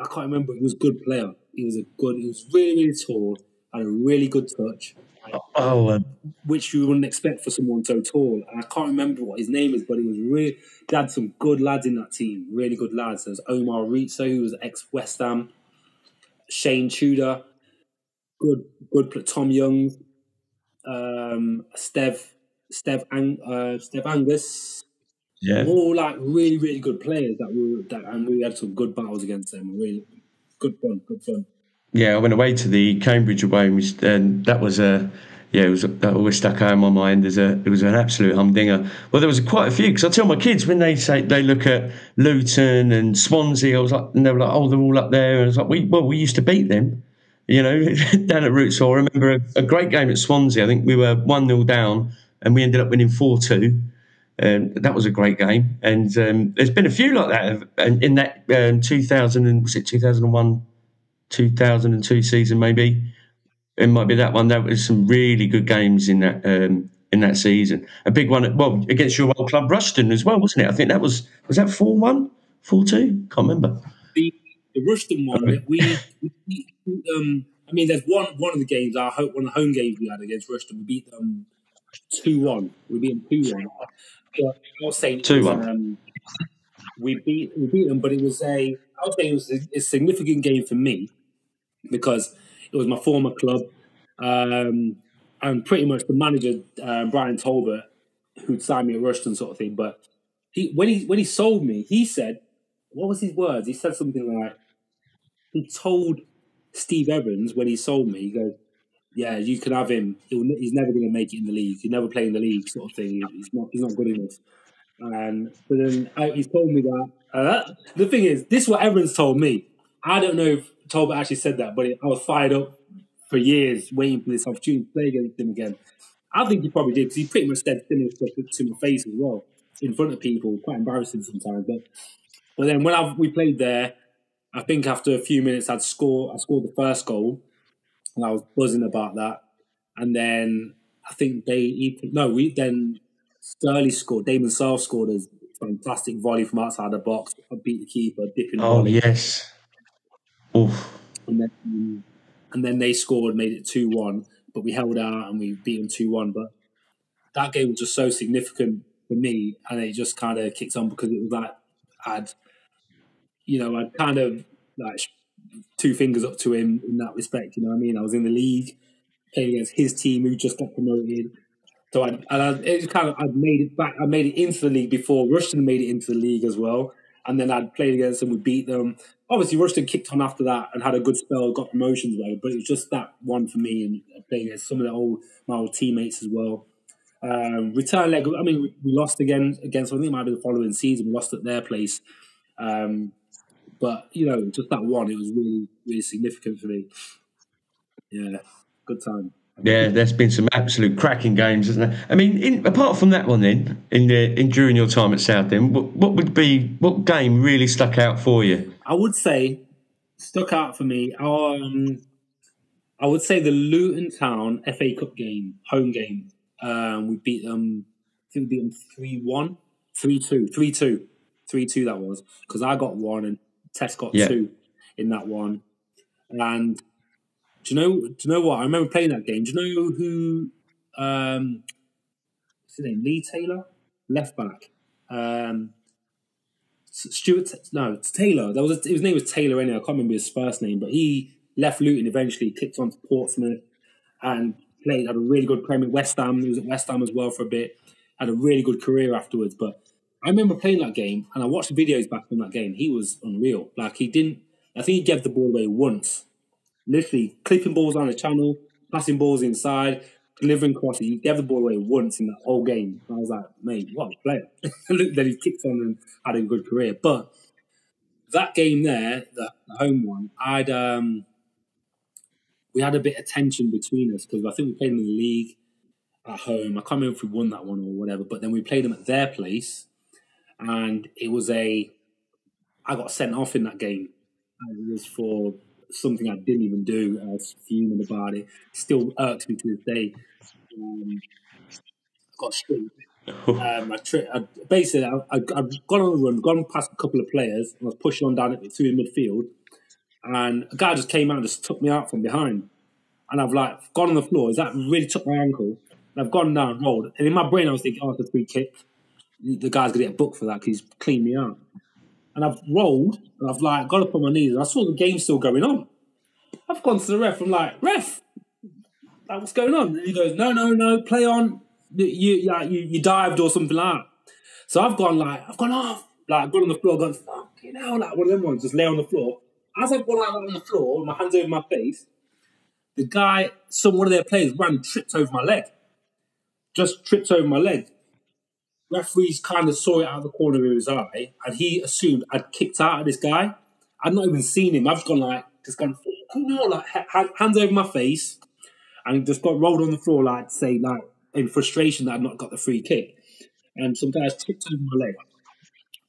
I can't remember. He was a good player. He was a good. He was really, really tall. Had a really good touch, Oh, uh, which you wouldn't expect for someone so tall. And I can't remember what his name is, but he was really. They had some good lads in that team. Really good lads. There's Omer Riza, who was ex West Ham. Shane Tudor, good, good. Tom Young, um, Stev, Stev, Ang, uh, Stev Angus, yeah. all like really, really good players that we that, and we had some good battles against them. Really good fun, good fun. Yeah, I went away to the Cambridge away, and, that was a yeah, it was that always stuck out in my mind as a it was an absolute humdinger. Well, there was quite a few because I tell my kids when they say they look at Luton and Swansea, I was like, and they were like, oh, they're all up there, and I was like, we well, we used to beat them, you know, <laughs> down at Roots. So I remember a, a great game at Swansea. I think we were one 0 down, and we ended up winning four two. Um, that was a great game, and um, there's been a few like that in, in that um, 2000 and was it 2001, 2002 season maybe. It might be that one. That was some really good games in that um, in that season. A big one, well, against your old club Rushden as well, wasn't it? I think that was was that four one, four two. Can't remember. The the Rushden one, we, we beat um, I mean, there's one one of the games. I hope one of the home games we had against Rushden, we beat them two one. We beat them two one. But I was saying 2-1. Um, we beat we beat them, but it was a I was saying it was a, a significant game for me because it was my former club, um, and pretty much the manager uh, Brian Talbot, who'd signed me at Rushden, sort of thing. But he when he when he sold me, he said, "What was his words?" He said something like, "He told Steve Evans when he sold me, he goes." Yeah, you can have him. He'll, he's never going to make it in the league. He'll never play in the league, sort of thing. He's not. He's not good enough. And but then I, he's told me that. Uh, the thing is, this is what Evans told me. I don't know if Talbot actually said that, but I was fired up for years waiting for this opportunity to play against him again. I think he probably did because he pretty much said similar stuff to my face as well in front of people. Quite embarrassing sometimes, but but then when I, we played there, I think after a few minutes I'd score. I scored the first goal, and I was buzzing about that. And then I think they no we then Sterling scored. Damon Searle scored a fantastic volley from outside the box. I beat the keeper, dipping. Oh volley. yes. Oof. and then and then they scored, made it two one. But we held out and we beat them two one. But that game was just so significant for me, and it just kind of kicked on because it was like I'd, you know, I'd kind of like two fingers up to him in that respect. You know what I mean? I was in the league playing against his team who just got promoted. So I, and I, it kind of I made it back. I made it into the league before Rushden made it into the league as well. And then I'd played against them, we beat them. Obviously, Rushden kicked on after that and had a good spell, got promotions, whatever. But it was just that one for me, and playing against some of the old my old teammates as well. Um, return leg. I mean, we, lost again against. I think it might be the following season. We lost at their place. Um, but you know, just that one, it was really, really significant for me. Yeah, good time. Yeah, there's been some absolute cracking games, isn't there? I mean, in, apart from that one, then, in, the, in during your time at Southend, what, what would be what game really stuck out for you? I would say stuck out for me. Um, I would say the Luton Town FA Cup game, home game. Um, we beat them. I think we beat them 3 1, 3 2, 3 2, 3 2 that was. Because I got one and Tess got Yeah. two in that one. And do you know? Do you know what? I remember playing that game. Do you know who? Um, what's his name? Lee Taylor, left back. Um, Stuart. No, it's Taylor. That was his name was Taylor. Anyway, I can't remember his first name, but he left Luton eventually, kicked on to Portsmouth, and played. Had a really good Premier West Ham. He was at West Ham as well for a bit. Had a really good career afterwards. But I remember playing that game, and I watched videos back from that game. He was unreal. Like he didn't. I think he gave the ball away once literally clipping balls down the channel, passing balls inside, delivering crosses. He gave the ball away once in that whole game. I was like, mate, what a player. <laughs> Look, then he kicked on and had a good career. But that game there, the, the home one, I'd um we had a bit of tension between us because I think we played them in the league at home. I can't remember if we won that one or whatever, but then we played them at their place and it was a I got sent off in that game. It was for something I didn't even do. I was fuming about it. Still irks me to this day. Um, got stripped. <laughs> Um, I, tri- I basically I, I, I've gone on a run, gone past a couple of players, and I was pushing on down through the midfield, and a guy just came out and just took me out from behind, and I've like gone on the floor. Is that really took my ankle, and I've gone down, rolled, and in my brain I was thinking, oh, it's a free kick. The guy's gonna get booked for that because he's cleaned me out and I've rolled and I've like got up on my knees and I saw the game still going on. I've gone to the ref. I'm like, ref, like, what's going on? And he goes, no, no, no, play on. You, you, you, you dived or something like that. So I've gone like, I've gone off, like, gone on the floor, gone, fucking hell, like one of them ones, just lay on the floor. As I've gone like on the floor, my hands over my face, the guy, some one of their players ran tripped over my leg. Just tripped over my leg referees kind of saw it out of the corner of his eye, and he assumed I'd kicked out of this guy. I'd not even seen him. I've just gone like, just gone, oh no, like ha- hands over my face, and just got rolled on the floor, like say, like in frustration that I'd not got the free kick. And some guys tripped over my leg.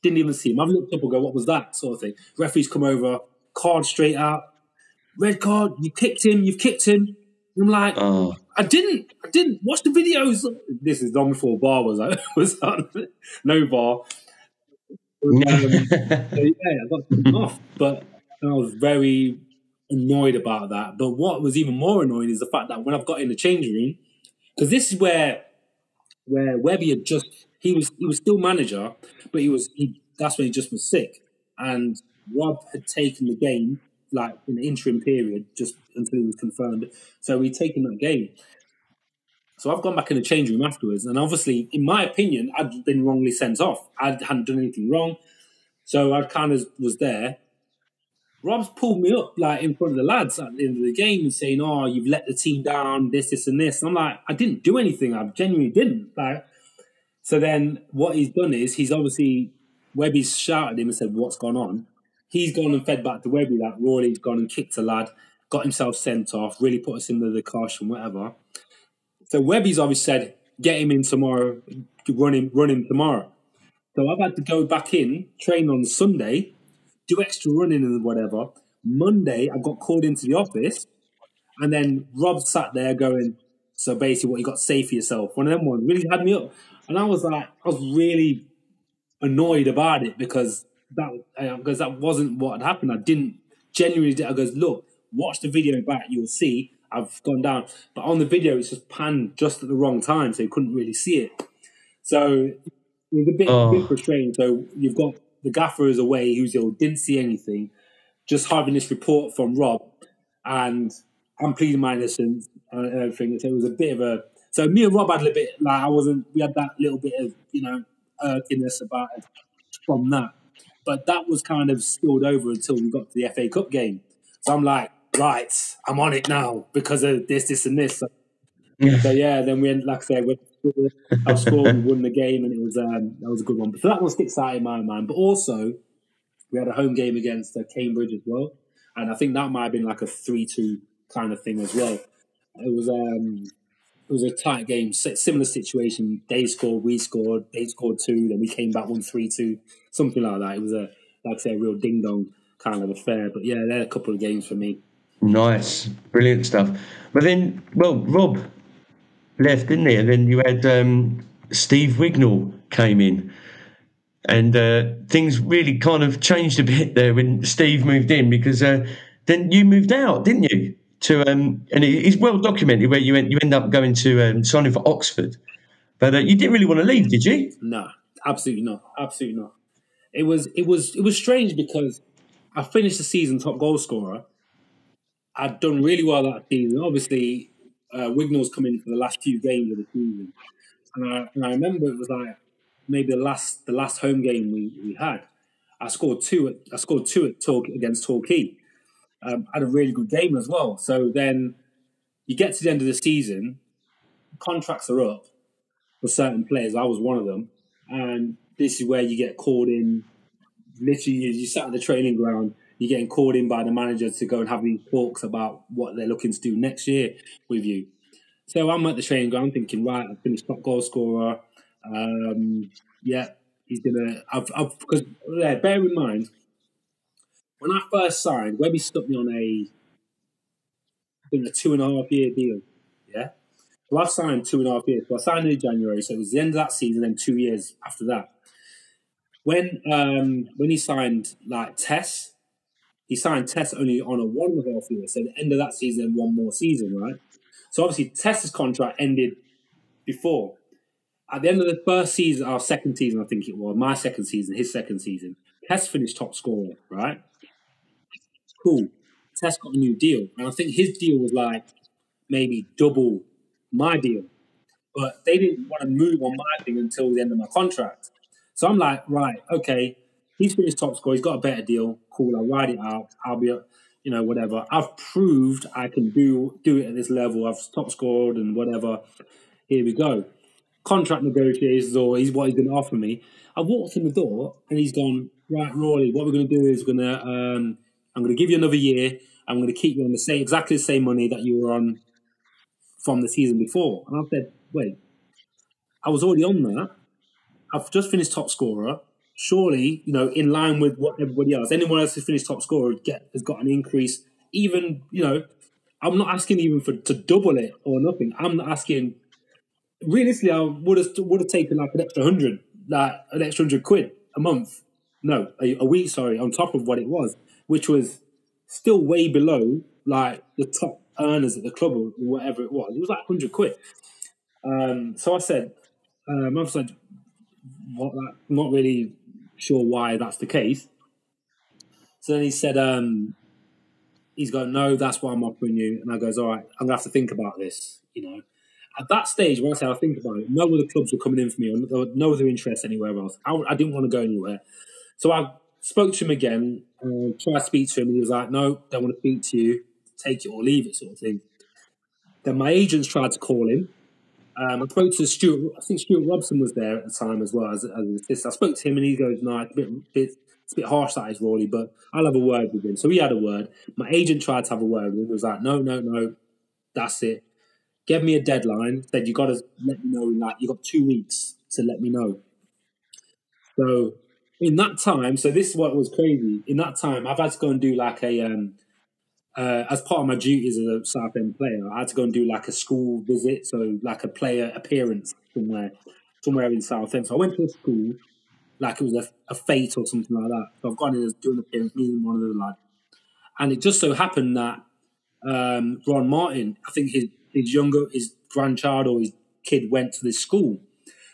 Didn't even see him. I've looked up and go, what was that? Sort of thing. Referees come over, card straight out, red card. You kicked him. You've kicked him. I'm like, Oh, I didn't. I didn't watch the videos. This is long before VAR was <laughs> was on. No VAR. Um, so yeah, I got taken off, but I was very annoyed about that. But what was even more annoying is the fact that when I've got in the changing room, because this is where where Webby had just he was he was still manager, but he was he that's when he just was sick, and Rob had taken the game like in the interim period just until he was confirmed. So we'd taken that game. So I've gone back in the change room afterwards, and obviously, in my opinion, I'd been wrongly sent off. I hadn't done anything wrong, so I kind of was there. Rob's pulled me up like in front of the lads at the end of the game and saying, "Oh, you've let the team down, this, this, and this." And I'm like, I didn't do anything. I genuinely didn't. Like, so then what he's done is he's obviously Webby's shouted him and said, "What's gone on?" He's gone and fed back to Webby that Rawley's gone and kicked a lad, got himself sent off, really put us into the caution, whatever. So Webby's obviously said, "Get him in tomorrow, run him, run him tomorrow." So I've had to go back in, train on Sunday, do extra running and whatever. Monday, I got called into the office, and then Rob sat there going, "So basically, what you got, to say for yourself." One of them ones really had me up, and I was like, I was really annoyed about it because that because that wasn't what had happened. I didn't genuinely. I goes, look, watch the video back. You'll see I've gone down, but on the video it's just panned just at the wrong time, so you couldn't really see it. So it was a bit, oh. bit frustrating. So you've got the gaffer is away, who's ill, didn't see anything, just having this report from Rob, and I'm pleading my innocence and everything. So it was a bit of a. So me and Rob had a little bit like I wasn't. We had that little bit of you know irkiness about it from that, but that was kind of spilled over until we got to the FA Cup game. So I'm like, right, I'm on it now because of this, this, and this. So, so yeah, then we like I said, we I scored, we won the game, and it was um, that was a good one. But so that one sticks out in my mind. But also, we had a home game against uh, Cambridge as well, and I think that might have been like a three-two kind of thing as well. It was um, it was a tight game, similar situation. They scored, we scored, they scored two, then we came back one three two, something like that. It was a like I say, a real ding dong kind of affair. But yeah, they're a couple of games for me. Nice, brilliant stuff. But then, well, Rob left, didn't he? And then you had um, Steve Wignall came in. And uh, things really kind of changed a bit there when Steve moved in because uh, then you moved out, didn't you? To um, and it's well documented where you went. You end up going to um, signing for Oxford, but uh, you didn't really want to leave, did you? No, absolutely not. Absolutely not. It was it was it was strange because I finished the season top goal scorer. I'd done really well that season. Obviously, uh, Wignall's come in for the last few games of the season, and I, and I remember it was like maybe the last the last home game we, we had. I scored two. At, I scored two at Talk against Torquay. Um, had a really good game as well. So then you get to the end of the season, contracts are up for certain players. I was one of them, and this is where you get called in. Literally, you, you sat at the training ground you're getting called in by the manager to go and have these talks about what they're looking to do next year with you. So I'm at the training ground thinking, right, I've finished top goal scorer. Um, yeah, he's gonna. I've, I've because yeah, bear in mind when I first signed, Webby stuck me on a, I think a two and a half year deal. Yeah, so I signed two and a half years. So I signed in January, so it was the end of that season, then two years after that. When um when he signed like Tess, he signed Tess only on a one and a half year, so the end of that season, one more season, right? So obviously Tess's contract ended before. At the end of the first season, our second season, I think it was my second season, his second season, Tess finished top scorer, right? Cool. Tess got a new deal, and I think his deal was like maybe double my deal, but they didn't want to move on my thing until the end of my contract. So I'm like, right, okay, he's finished top scorer, he's got a better deal cool. I'll ride it out. I'll be, you know, whatever. I've proved I can do do it at this level. I've top scored and whatever. Here we go. Contract negotiations, or he's what he's going to offer me. I walked in the door and he's gone. Right, Rory. What we're going to do is we're going to. Um, I'm going to give you another year. I'm going to keep you on the same, exactly the same money that you were on from the season before. And I said, wait, I was already on that. I've just finished top scorer surely, you know, in line with what everybody else, anyone else who finished top scorer get has got an increase. Even, you know, I'm not asking even for to double it or nothing. I'm not asking. Realistically, I would have would have taken like an extra hundred, like an extra hundred quid a month. No, a, a week. Sorry, on top of what it was, which was still way below like the top earners at the club or whatever it was. It was like hundred quid. Um, so I said, um, I like, what, like, not really sure why that's the case. So then he said, um, he's going, no, that's why I'm offering you. And I goes, all right, I'm going to have to think about this, you know. At that stage, when I say I think about it, no other clubs were coming in for me, or no other interest anywhere else. I, I didn't want to go anywhere. So I spoke to him again, uh, tried to speak to him, he was like, no, don't want to speak to you, take it or leave it, sort of thing. Then my agents tried to call him, um, I spoke to Stuart. I think Stewart Robson was there at the time as well as, as I spoke to him, and he goes, "No, it's a bit, bit, it's a bit harsh that is, Rory, but I'll have a word with him." So he had a word. My agent tried to have a word with him. He was like, "No, no, no, that's it. Give me a deadline. Said you got to let me know. Like you got two weeks to let me know." So in that time, so this is what was crazy. In that time, I've had to go and do like a um, uh, as part of my duties as a Southend player, I had to go and do like a school visit, so like a player appearance somewhere, somewhere in Southend. So I went to a school, like it was a, a fete or something like that. So I've gone in doing an appearance, me and one of the lads, and it just so happened that um, Ron Martin, I think his his younger, his grandchild or his kid went to this school.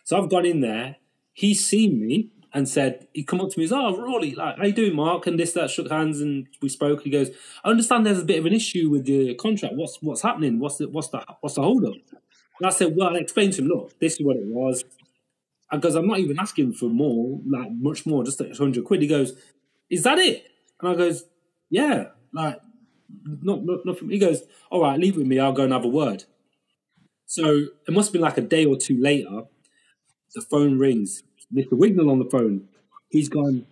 So I've gone in there. he's seen me and said he come up to me, he's oh Rawley, like how you doing, Mark? And this that shook hands and we spoke. He goes, I understand there's a bit of an issue with the contract. What's what's happening? What's the what's the what's the hold up? And I said, well, I explained to him, look, this is what it was. Because I'm not even asking for more, like much more, just like 100 quid. He goes, is that it? And I goes, yeah, like not, not nothing. He goes, all right, leave it with me. I'll go and have a word. So it must have been like a day or two later. The phone rings. Mr. Wignall on the phone. He's gone,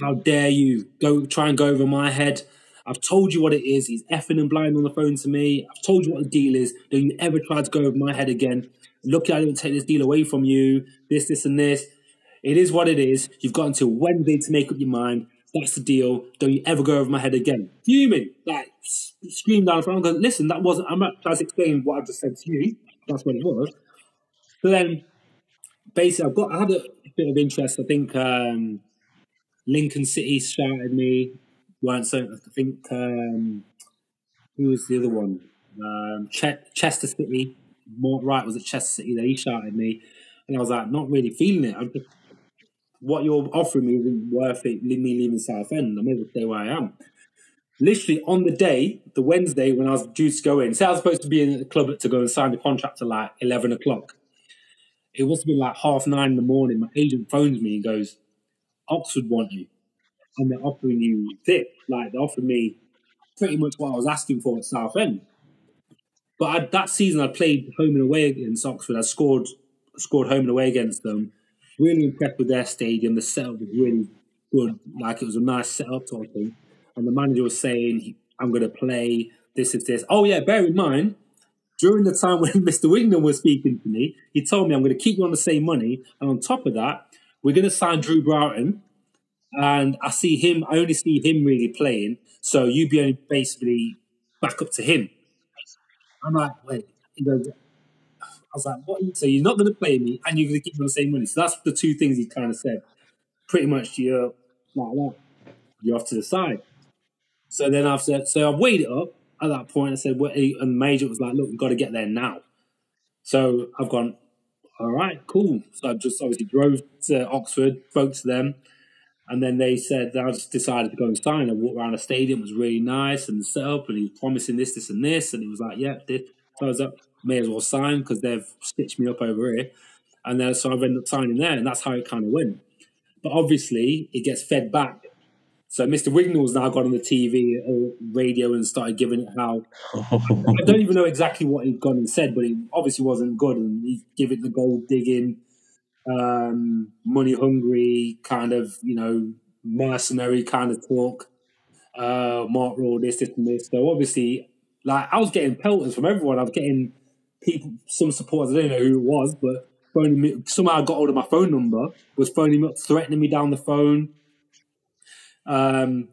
how dare you go try and go over my head? I've told you what it is. He's effing and blind on the phone to me. I've told you what the deal is. Don't you ever try to go over my head again. Look, I didn't take this deal away from you. This, this, and this. It is what it is. You've got until Wednesday to make up your mind. That's the deal. Don't you ever go over my head again. Fuming, like scream down the phone. I'm going, listen, that wasn't. I'm not trying to explain what I just said to you. That's what it was. But then, basically, I've got. I had a bit of interest. I think um, Lincoln City shouted me. weren't so. I think um, who was the other one? Um, Ch- Chester City. More right was it Chester City? They he shouted me, and I was like, not really feeling it. I'm just what you're offering me isn't worth it. Leave me leaving Southend. I'm able to stay where I am. Literally on the day, the Wednesday when I was due to go in, say I was supposed to be in the club to go and sign the contract at like eleven o'clock. It must have been like half nine in the morning. My agent phones me and goes, "Oxford want you, and they're offering you this. Like they offered me pretty much what I was asking for at Southend." But I, that season, I played home and away against Oxford. I scored scored home and away against them really impressed with their stadium. The setup was really good. Like it was a nice setup sort of thing. And the manager was saying, "I'm going to play this is this." Oh yeah, bear in mind. During the time when <laughs> Mr. Wignall was speaking to me, he told me I'm going to keep you on the same money, and on top of that, we're going to sign Drew Broughton, and I see him. I only see him really playing, so you be only basically back up to him. I'm like, wait. He goes, was like, what? So you're not going to play me and you're going to keep on the same money. So that's the two things he kind of said. Pretty much you're like. You're off to the side. So then I've said, so I've weighed it up at that point. I said, well, and Major was like, look, we've got to get there now. So I've gone, all right, cool. So I just obviously drove to Oxford, spoke to them. And then they said, I just decided to go and sign. I walked around the stadium, it was really nice and set up, and he was promising this, this, and this. And he was like, yeah, this. So I was up may as well sign because they've stitched me up over here. And then so I've ended up signing there, and that's how it kind of went. But obviously, it gets fed back. So Mr. Wignall's now got on the TV or radio and started giving it how. <laughs> I don't even know exactly what he'd gone and said, but he obviously wasn't good. And he give it the gold digging, um, money hungry kind of, you know, mercenary kind of talk. Uh, Mark Rawle, this, this, and this. So obviously, like I was getting pelters from everyone. I was getting people, some supporters, I don't know who it was, but phoning me. Somehow I got hold of my phone number, was phoning me up, threatening me down the phone. Um,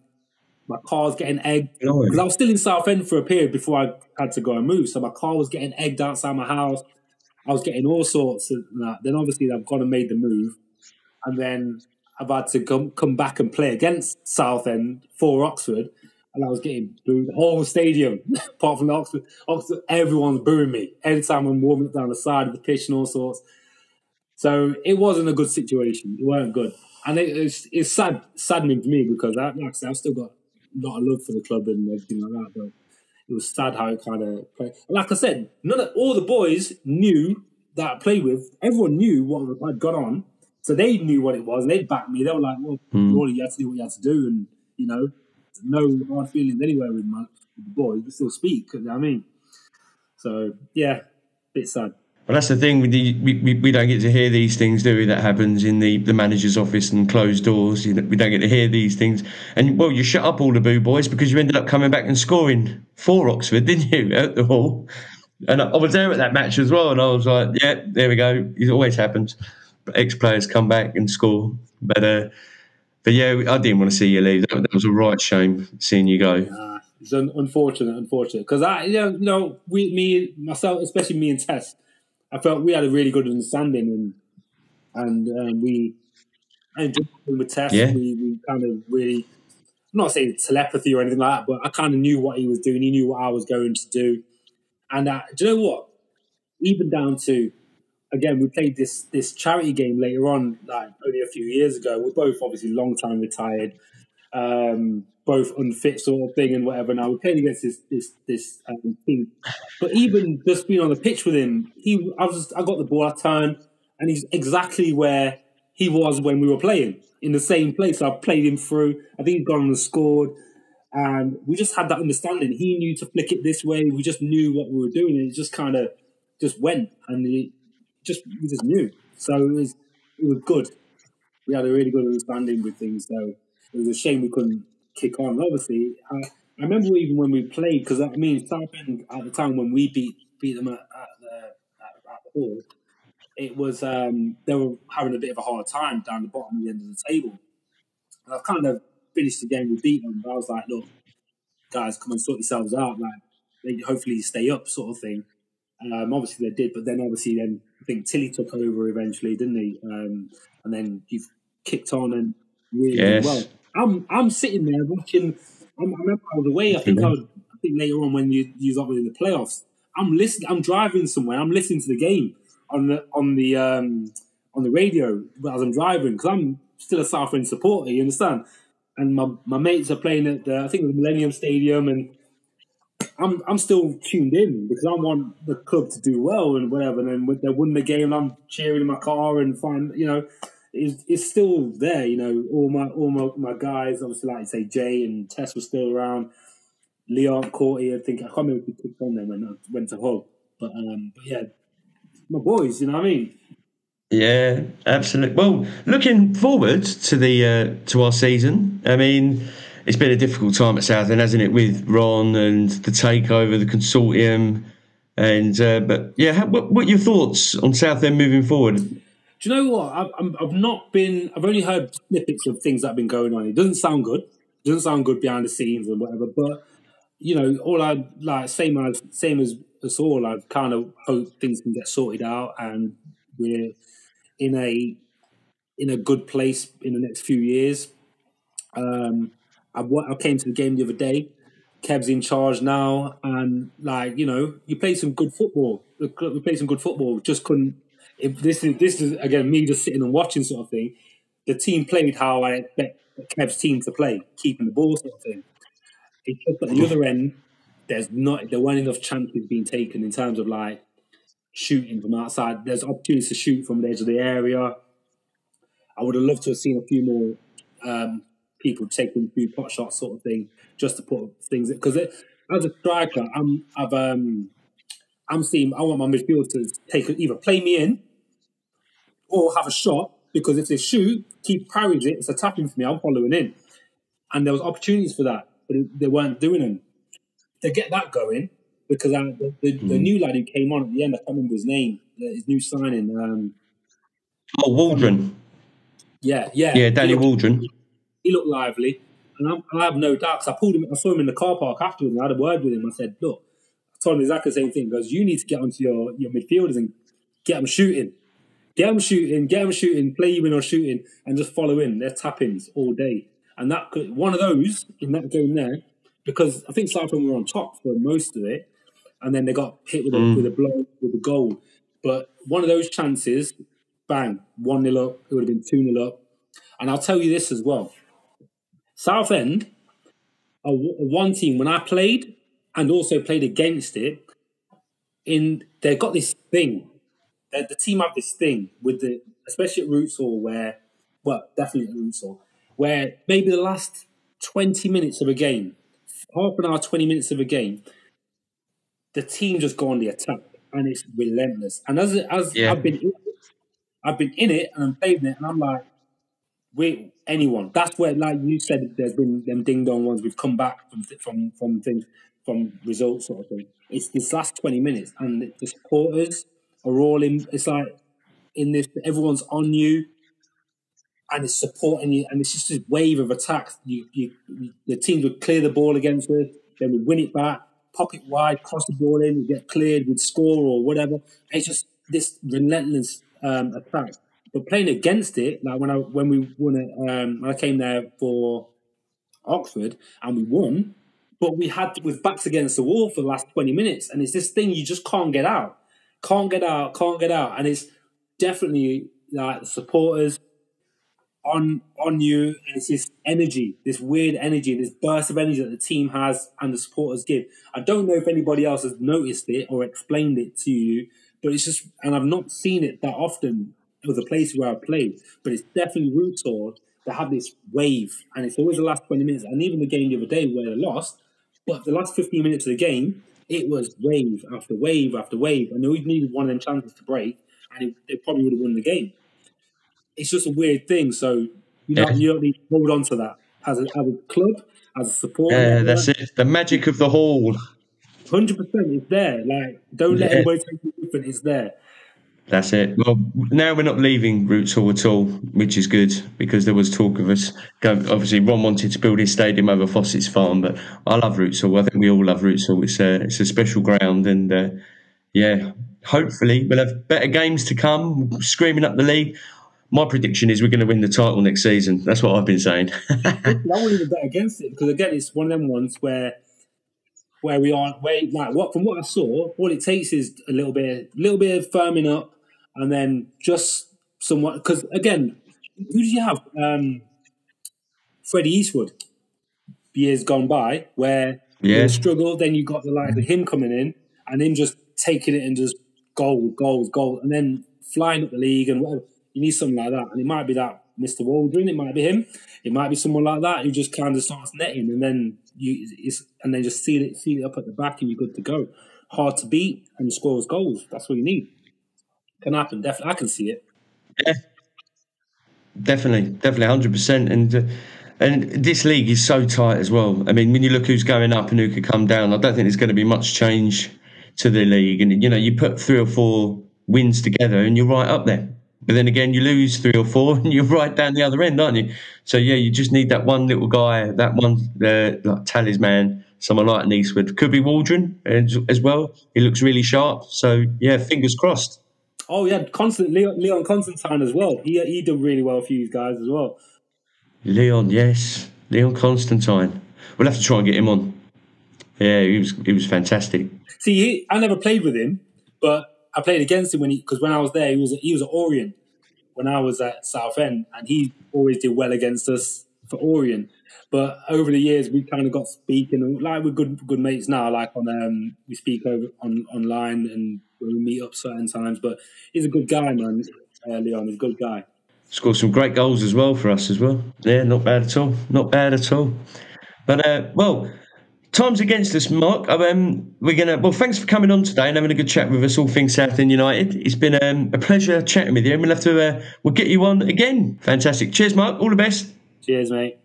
my car was getting egged because I was still in Southend for a period before I had to go and move. So my car was getting egged outside my house. I was getting all sorts of that. Then obviously I've gone and made the move, and then I've had to come come back and play against Southend for Oxford and I was getting booed. The whole stadium, <laughs> apart from Oxford, Oxford, everyone's booing me. Anytime I'm warming up down the side of the pitch and all sorts. So it wasn't a good situation. It weren't good. And it, it's, it's sad, saddening to me because I, like I said, I've still got a lot of love for the club and everything like that. But it was sad how it kind of played. Like I said, none of all the boys knew that I played with. Everyone knew what I'd got on. So they knew what it was and they backed me. They were like, well, mm. you had to do what you had to do. And, you know, no hard feelings anywhere with my with the boys. We still speak. You know what I mean? So yeah, bit sad. Well, that's the thing. We, we, we don't get to hear these things, do we? That happens in the, the manager's office and closed doors. We don't get to hear these things. And, well, you shut up all the boo boys because you ended up coming back and scoring for Oxford, <laughs> didn't you, at the Hall? And I, I was there at that match as well. And I was like, yeah, there we go. It always happens. Ex players come back and score. But uh, but yeah, I didn't want to see you leave. That, that was a right shame seeing you go. Uh, it's un- unfortunate, unfortunate. Because I, you know, you know, we, me, myself, especially me and Tess, I felt we had a really good understanding, and and um, we, and with Tess, yeah. we, we kind of really, I'm not saying telepathy or anything like that, but I kind of knew what he was doing. He knew what I was going to do, and uh, do you know what? Even down to again, we played this this charity game later on, like only a few years ago. We're both obviously long time retired, um, both unfit sort of thing and whatever. Now we're playing against this this this um, team, but even just being on the pitch with him, he I was I got the ball, I turned, and he's exactly where he was when we were playing in the same place. I played him through. I think he'd gone and scored. And we just had that understanding. He knew to flick it this way. We just knew what we were doing. And it just kind of just went. And it just we just knew. So it was it was good. We had a really good understanding with things. So it was a shame we couldn't kick on. Obviously, I, I remember even when we played because I mean Southend at the time when we beat beat them at, at the at, at the hall, it was um, they were having a bit of a hard time down the bottom of the end of the table. And I kind of finished the game, we beat them. But I was like, look, guys, come and sort yourselves out. Like, hopefully stay up, sort of thing. Um, obviously they did, but then obviously then I think Tilly took over eventually, didn't he? Um, and then you've kicked on and really yes. well. I'm I'm sitting there watching. I'm, I remember I was away. I think I was. I think later on when you you was in the playoffs, I'm listening. I'm driving somewhere. I'm listening to the game on the on the um, on the radio as I'm driving because I'm still a Southend supporter. You understand? And my, my mates are playing at the I think the Millennium Stadium, and I'm I'm still tuned in because I want the club to do well and whatever. And then they win the game, I'm cheering in my car and find you know. It's, it's still there, you know. All my all my, my guys, obviously, like I say, Jay and Tess were still around. Leon Courty, I think I can't remember who took on them when I went to Hull, but um, but yeah, my boys, you know what I mean? Yeah, absolutely. Well, looking forward to the uh, to our season. I mean, it's been a difficult time at Southend, hasn't it, with Ron and the takeover, the consortium, and uh, but yeah, how, what, what your thoughts on Southend moving forward? Do you know what? I've, I've not been. I've only heard snippets of things that have been going on. It doesn't sound good. It doesn't sound good behind the scenes and whatever. But you know, all I like same as same as us all. I kind of hope things can get sorted out and we're in a in a good place in the next few years. Um, I, I came to the game the other day. Kev's in charge now, and like you know, you play some good football. We played some good football. Just couldn't. If this is this is again me just sitting and watching sort of thing. The team played how I expect Kev's team to play, keeping the ball sort of thing. It's just at the other end, there's not there weren't enough chances being taken in terms of like shooting from outside. There's opportunities to shoot from the edge of the area. I would have loved to have seen a few more um, people taking a few pot shots, sort of thing, just to put things because as a striker, I'm I've um, I'm seeing I want my midfield to take either play me in or have a shot because if they shoot, keep parries it, it's a tapping for me. I'm following in, and there was opportunities for that, but they weren't doing them. To get that going, because I, the, the, mm. the, new lad who came on at the end, I can't remember his name, his new signing. Um, oh, Waldron. Yeah, yeah, yeah, Danny he looked, Waldron. He looked lively, and I, I have no doubts. I pulled him, I saw him in the car park afterwards, and I had a word with him. I said, "Look," I told him exactly the same thing. He goes, "You need to get onto your your midfielders and get them shooting." Get them shooting, get them shooting, play you in or shooting, and just follow in. They're tappings all day. And that could, one of those in that game there, because I think Southend were on top for most of it, and then they got hit with a, mm. with a blow with a goal. But one of those chances, bang, one nil up. It would have been two nil up. And I'll tell you this as well: Southend, a, a one team when I played and also played against it. In they've got this thing. The, the team have this thing with the, especially at Roots Hall, where, well, definitely at Roots Hall, where maybe the last twenty minutes of a game, half an hour, twenty minutes of a game, the team just go on the attack and it's relentless. And as as yeah. I've been in it, I've been in it and I'm playing it and I'm like, wait, anyone. That's where, like you said, there's been them ding dong ones. We've come back from from from things from results sort of thing. It's this last twenty minutes and the supporters are all in. It's like in this, everyone's on you. And it's supporting you, and it's just this wave of attacks. You, you, the teams would clear the ball against us, then we win it back, pop it wide, cross the ball in, get cleared, would score or whatever. It's just this relentless um, attack. But playing against it, like when I when we won it, um, when I came there for Oxford and we won, but we had with backs against the wall for the last twenty minutes, and it's this thing you just can't get out, can't get out, can't get out, and it's definitely like the supporters on on you, and it's this energy, this weird energy, this burst of energy that the team has and the supporters give. I don't know if anybody else has noticed it or explained it to you, but it's just, and I've not seen it that often with the places where I played, but it's definitely Roots Hall that have this wave, and it's always the last 20 minutes. And even the game the other day where they lost, but the last 15 minutes of the game, it was wave after wave after wave, and they always needed one of them chances to break, and it, they probably would have won the game. It's just a weird thing. So you know, Yeah. you don't need to hold on to that as a, as a club, as a supporter. Yeah, that's it. The magic of the hall. Hundred percent, it's there. Like, don't let Yeah. anybody tell you different. It's there. That's it. Well, now we're not leaving Roots Hall at all, which is good because there was talk of us. Going, obviously, Ron wanted to build his stadium over Fossett's Farm, but I love Roots Hall. I think we all love Roots Hall. It's a it's a special ground, and uh, yeah, hopefully we'll have better games to come. Screaming up the league. My prediction is we're going to win the title next season. That's what I've been saying. <laughs> I wouldn't even bet against it because again, it's one of them ones where where we are where like what from what I saw, all it takes is a little bit, little bit of firming up, and then just someone Because again, who did you have? Um, Freddie Eastwood. Years gone by, where Yeah. you struggle, then you got the like of him coming in and him just taking it and just goal, goals, goal, and then flying up the league and whatever. You need something like that, and it might be that Mr. Waldron, it might be him, it might be someone like that who just kind of starts netting, and then you it's, and then just seal it, seal it up at the back, and you're good to go. Hard to beat and scores goals. That's what you need. Can happen. Definitely, I can see it. Yeah. Definitely, definitely, hundred percent. And uh, and this league is so tight as well. I mean, when you look who's going up and who could come down, I don't think there's going to be much change to the league. And you know, you put three or four wins together, and you're right up there. But then again, you lose three or four, <laughs> and you're right down the other end, aren't you? So yeah, you just need that one little guy, that one uh, like talisman, someone like Eastwood. Could be Waldron as, as well. He looks really sharp. So yeah, fingers crossed. Oh yeah, constant Leon, Leon Constantine as well. He he did really well for you guys as well. Leon, yes, Leon Constantine. We'll have to try and get him on. Yeah, he was he was fantastic. See, he, I never played with him, but I played against him when he because when I was there, he was he was at Orient when I was at Southend, and he always did well against us for Orient. But over the years, we kind of got speaking like we're good good mates now. Like on um, we speak over on online and when we meet up certain times. But he's a good guy, man. Uh, Leon, he's a good guy. Scored some great goals as well for us as well. Yeah, not bad at all. Not bad at all. But uh, well, time's against us, Mark. Um, we're gonna. Well, thanks for coming on today and having a good chat with us, all things Southend United. It's been um, a pleasure chatting with you, and we'll have to. Uh, we'll get you on again. Fantastic. Cheers, Mark. All the best. Cheers, mate.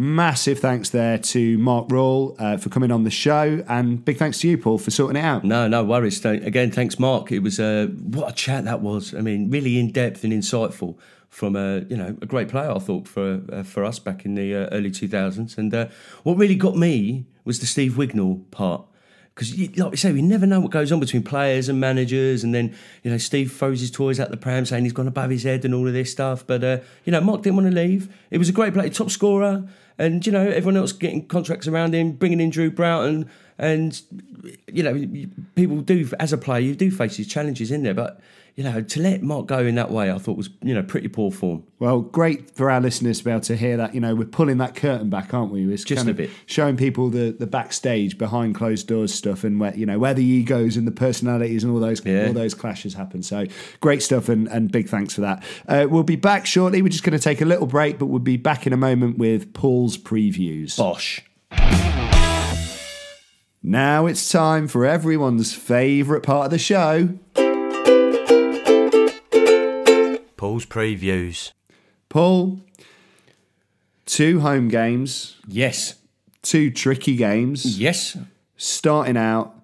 Massive thanks there to Mark Rawle uh, for coming on the show, and big thanks to you, Paul, for sorting it out. No, no worries. Again, thanks, Mark. It was uh, what a chat that was. I mean, really in depth and insightful from a you know a great player. I thought for uh, for us back in the uh, early two thousands. And uh, what really got me was the Steve Wignall part. Because, like we say, we never know what goes on between players and managers, and then you know Steve throws his toys out the pram, saying he's gone above his head and all of this stuff. But uh, you know, Mark didn't want to leave. It was a great play, top scorer, and you know everyone else getting contracts around him, bringing in Drew Broughton, and you know people do as a player you do face these challenges in there, but you know to let Mark go in that way, I thought was you know pretty poor form. Well, great for our listeners to be able to hear that. You know, we're pulling that curtain back, aren't we? It's Just kind a of bit. showing people the, the backstage, behind closed doors stuff, and where you know where the egos and the personalities and all those Yeah. all those clashes happen. So great stuff, and, and big thanks for that. Uh, we'll be back shortly. We're just going to take a little break, but we'll be back in a moment with Paul's previews. Bosh. Now it's time for everyone's favourite part of the show. Paul's previews. Paul, two home games, Yes, two tricky games. yes. starting out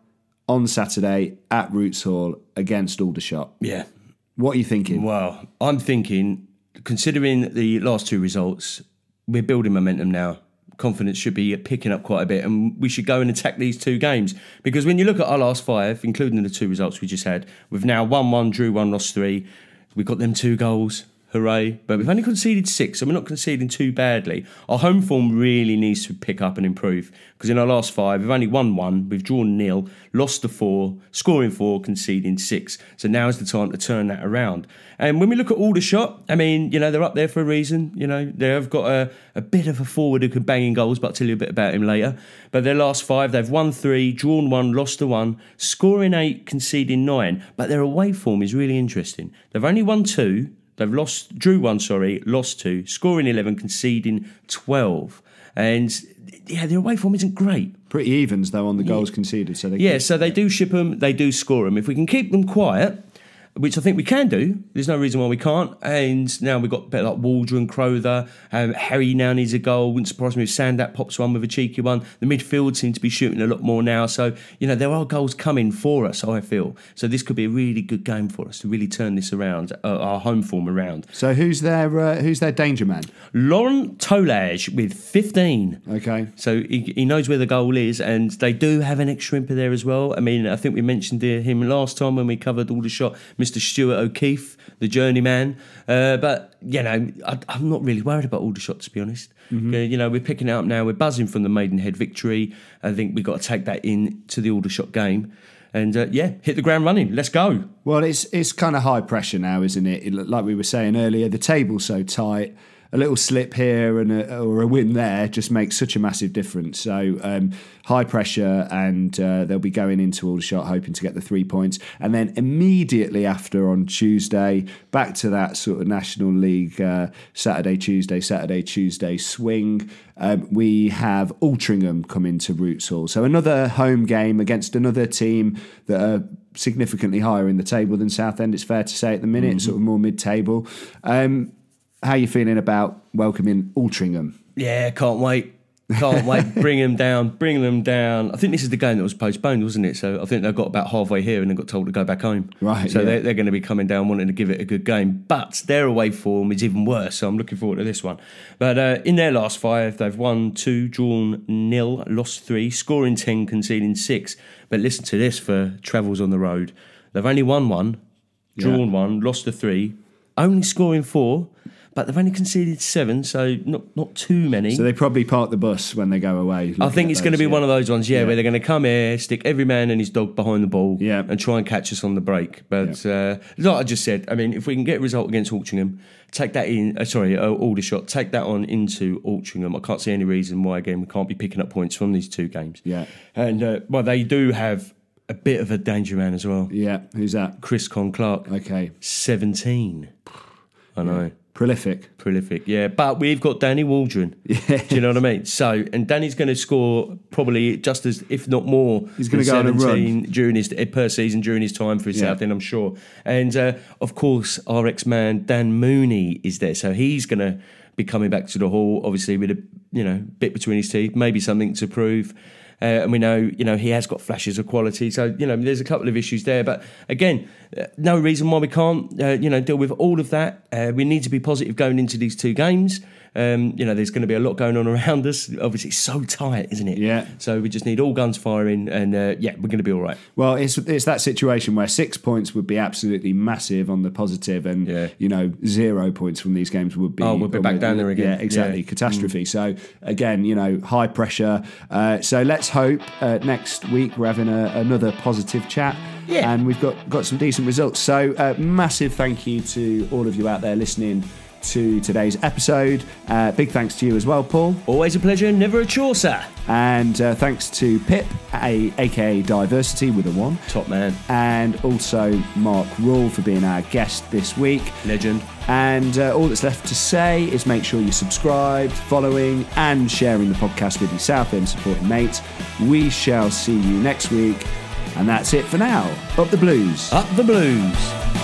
on Saturday at Roots Hall against Aldershot. Yeah. What are you thinking? Well, I'm thinking, considering the last two results, we're building momentum now. Confidence should be picking up quite a bit, and we should go and attack these two games. Because when you look at our last five, including the two results we just had, we've now won one, drew one, lost three. We've got them two goals. Hooray. But we've only conceded six, so we're not conceding too badly. Our home form really needs to pick up and improve because in our last five, we've only won one, we've drawn nil, lost to four, scoring four, conceding six. So now is the time to turn that around. And when we look at Aldershot, I mean, you know, they're up there for a reason. You know, they've got a, a bit of a forward who can bang in goals, but I'll tell you a bit about him later. But their last five, they've won three, drawn one, lost the one, scoring eight, conceding nine. But their away form is really interesting. They've only won two, they've lost, drew one, sorry, lost two, scoring 11, conceding 12. And yeah, their away form isn't great. Pretty evens though on the goals conceded. So they Yeah, so they do ship them, they do score them. If we can keep them quiet, which I think we can do. There's no reason why we can't. And now we've got better like Waldron, and Crowther. Um, Harry now needs a goal. Wouldn't surprise me if Sandat pops one with a cheeky one. The midfield seems to be shooting a lot more now. So, you know, there are goals coming for us, I feel. So this could be a really good game for us to really turn this around, uh, our home form around. So who's their uh, who's their danger man? Lorent Tolaj with 15. Okay. So he, he knows where the goal is, and they do have an extra shrimper there as well. I mean, I think we mentioned him last time when we covered Aldershot, Mr. Stuart O'Keefe, the journeyman. Uh, but, you know, I, I'm not really worried about Aldershot, to be honest. Uh, you know, we're picking it up now. We're buzzing from the Maidenhead victory. I think we've got to take that in to the Aldershot game. And uh, yeah, hit the ground running. Let's go. Well, it's it's kind of high pressure now, isn't it? It- Like we were saying earlier, the table's so tight. A little slip here and a, or a win there just makes such a massive difference. So um, high pressure, and uh, they'll be going into Aldershot, hoping to get the three points, and then immediately after on Tuesday, back to that sort of National League uh, Saturday, Tuesday, Saturday, Tuesday swing. Um, we have Altrincham coming to Roots Hall, so another home game against another team that are significantly higher in the table than Southend. It's fair to say at the minute, sort of more mid-table. Um, how are you feeling about welcoming Altrincham? Yeah, can't wait. Can't <laughs> wait. Bring them down. Bring them down. I think this is the game that was postponed, wasn't it? So I think they've got about halfway here and then got told to go back home. Right, So yeah. they're, they're going to be coming down wanting to give it a good game. But their away form is even worse. So I'm looking forward to this one. But uh, in their last five, they've won two, drawn nil, lost three, scoring 10, conceding six. But listen to this for travels on the road. They've only won one, drawn one, lost to three, only scoring four. But they've only conceded seven, so not not too many. So they probably park the bus when they go away. I think it's going to be one of those ones, yeah, Yeah. where they're going to come here, stick every man and his dog behind the ball, Yeah. and try and catch us on the break. But uh, like I just said, I mean, if we can get a result against Altrincham, take that in. Uh, sorry, uh, Aldershot, take that on into Altrincham. I can't see any reason why again we can't be picking up points from these two games. Yeah. and uh, well, they do have a bit of a danger man as well. Yeah, who's that? Chris Conn-Clarke, Okay, seventeen. I know. Prolific. Prolific, yeah. But we've got Danny Waldron. Do you know what I mean? So, and Danny's going to score probably just as, if not more, He's gonna go on a run. during his per season during his time for Yeah. Southend, I'm sure. And uh, of course, our ex man Dan Mooney is there, so he's going to be coming back to the hall, obviously with a you know bit between his teeth, maybe something to prove. Uh, and we know, you know, he has got flashes of quality. So, you know, there's a couple of issues there. But again, uh, no reason why we can't, uh, you know, deal with all of that. Uh, we need to be positive going into these two games. Um, you know, there's going to be a lot going on around us. Obviously, it's so tight, isn't it? Yeah. So we just need all guns firing, and uh, yeah, we're going to be all right. Well, it's it's that situation where six points would be absolutely massive on the positive, and Yeah. you know zero points from these games would be Oh, we'll be back down there again. Yeah, exactly, Yeah. catastrophe. So again, you know, high pressure. Uh, so let's hope uh, next week we're having a, another positive chat. Yeah. and we've got got some decent results. So uh, massive thank you to all of you out there listening to today's episode. Uh, big thanks to you as well, Paul. Always a pleasure, never a chore, sir. And uh, thanks to Pip, a, aka Diversity with a one Top man, and also Mark Rawle for being our guest this week. legend. And uh, all that's left to say is make sure you're subscribed, following, and sharing the podcast with your Southend supporting mates. We shall see you next week. And that's it for now. Up the blues. Up the blues.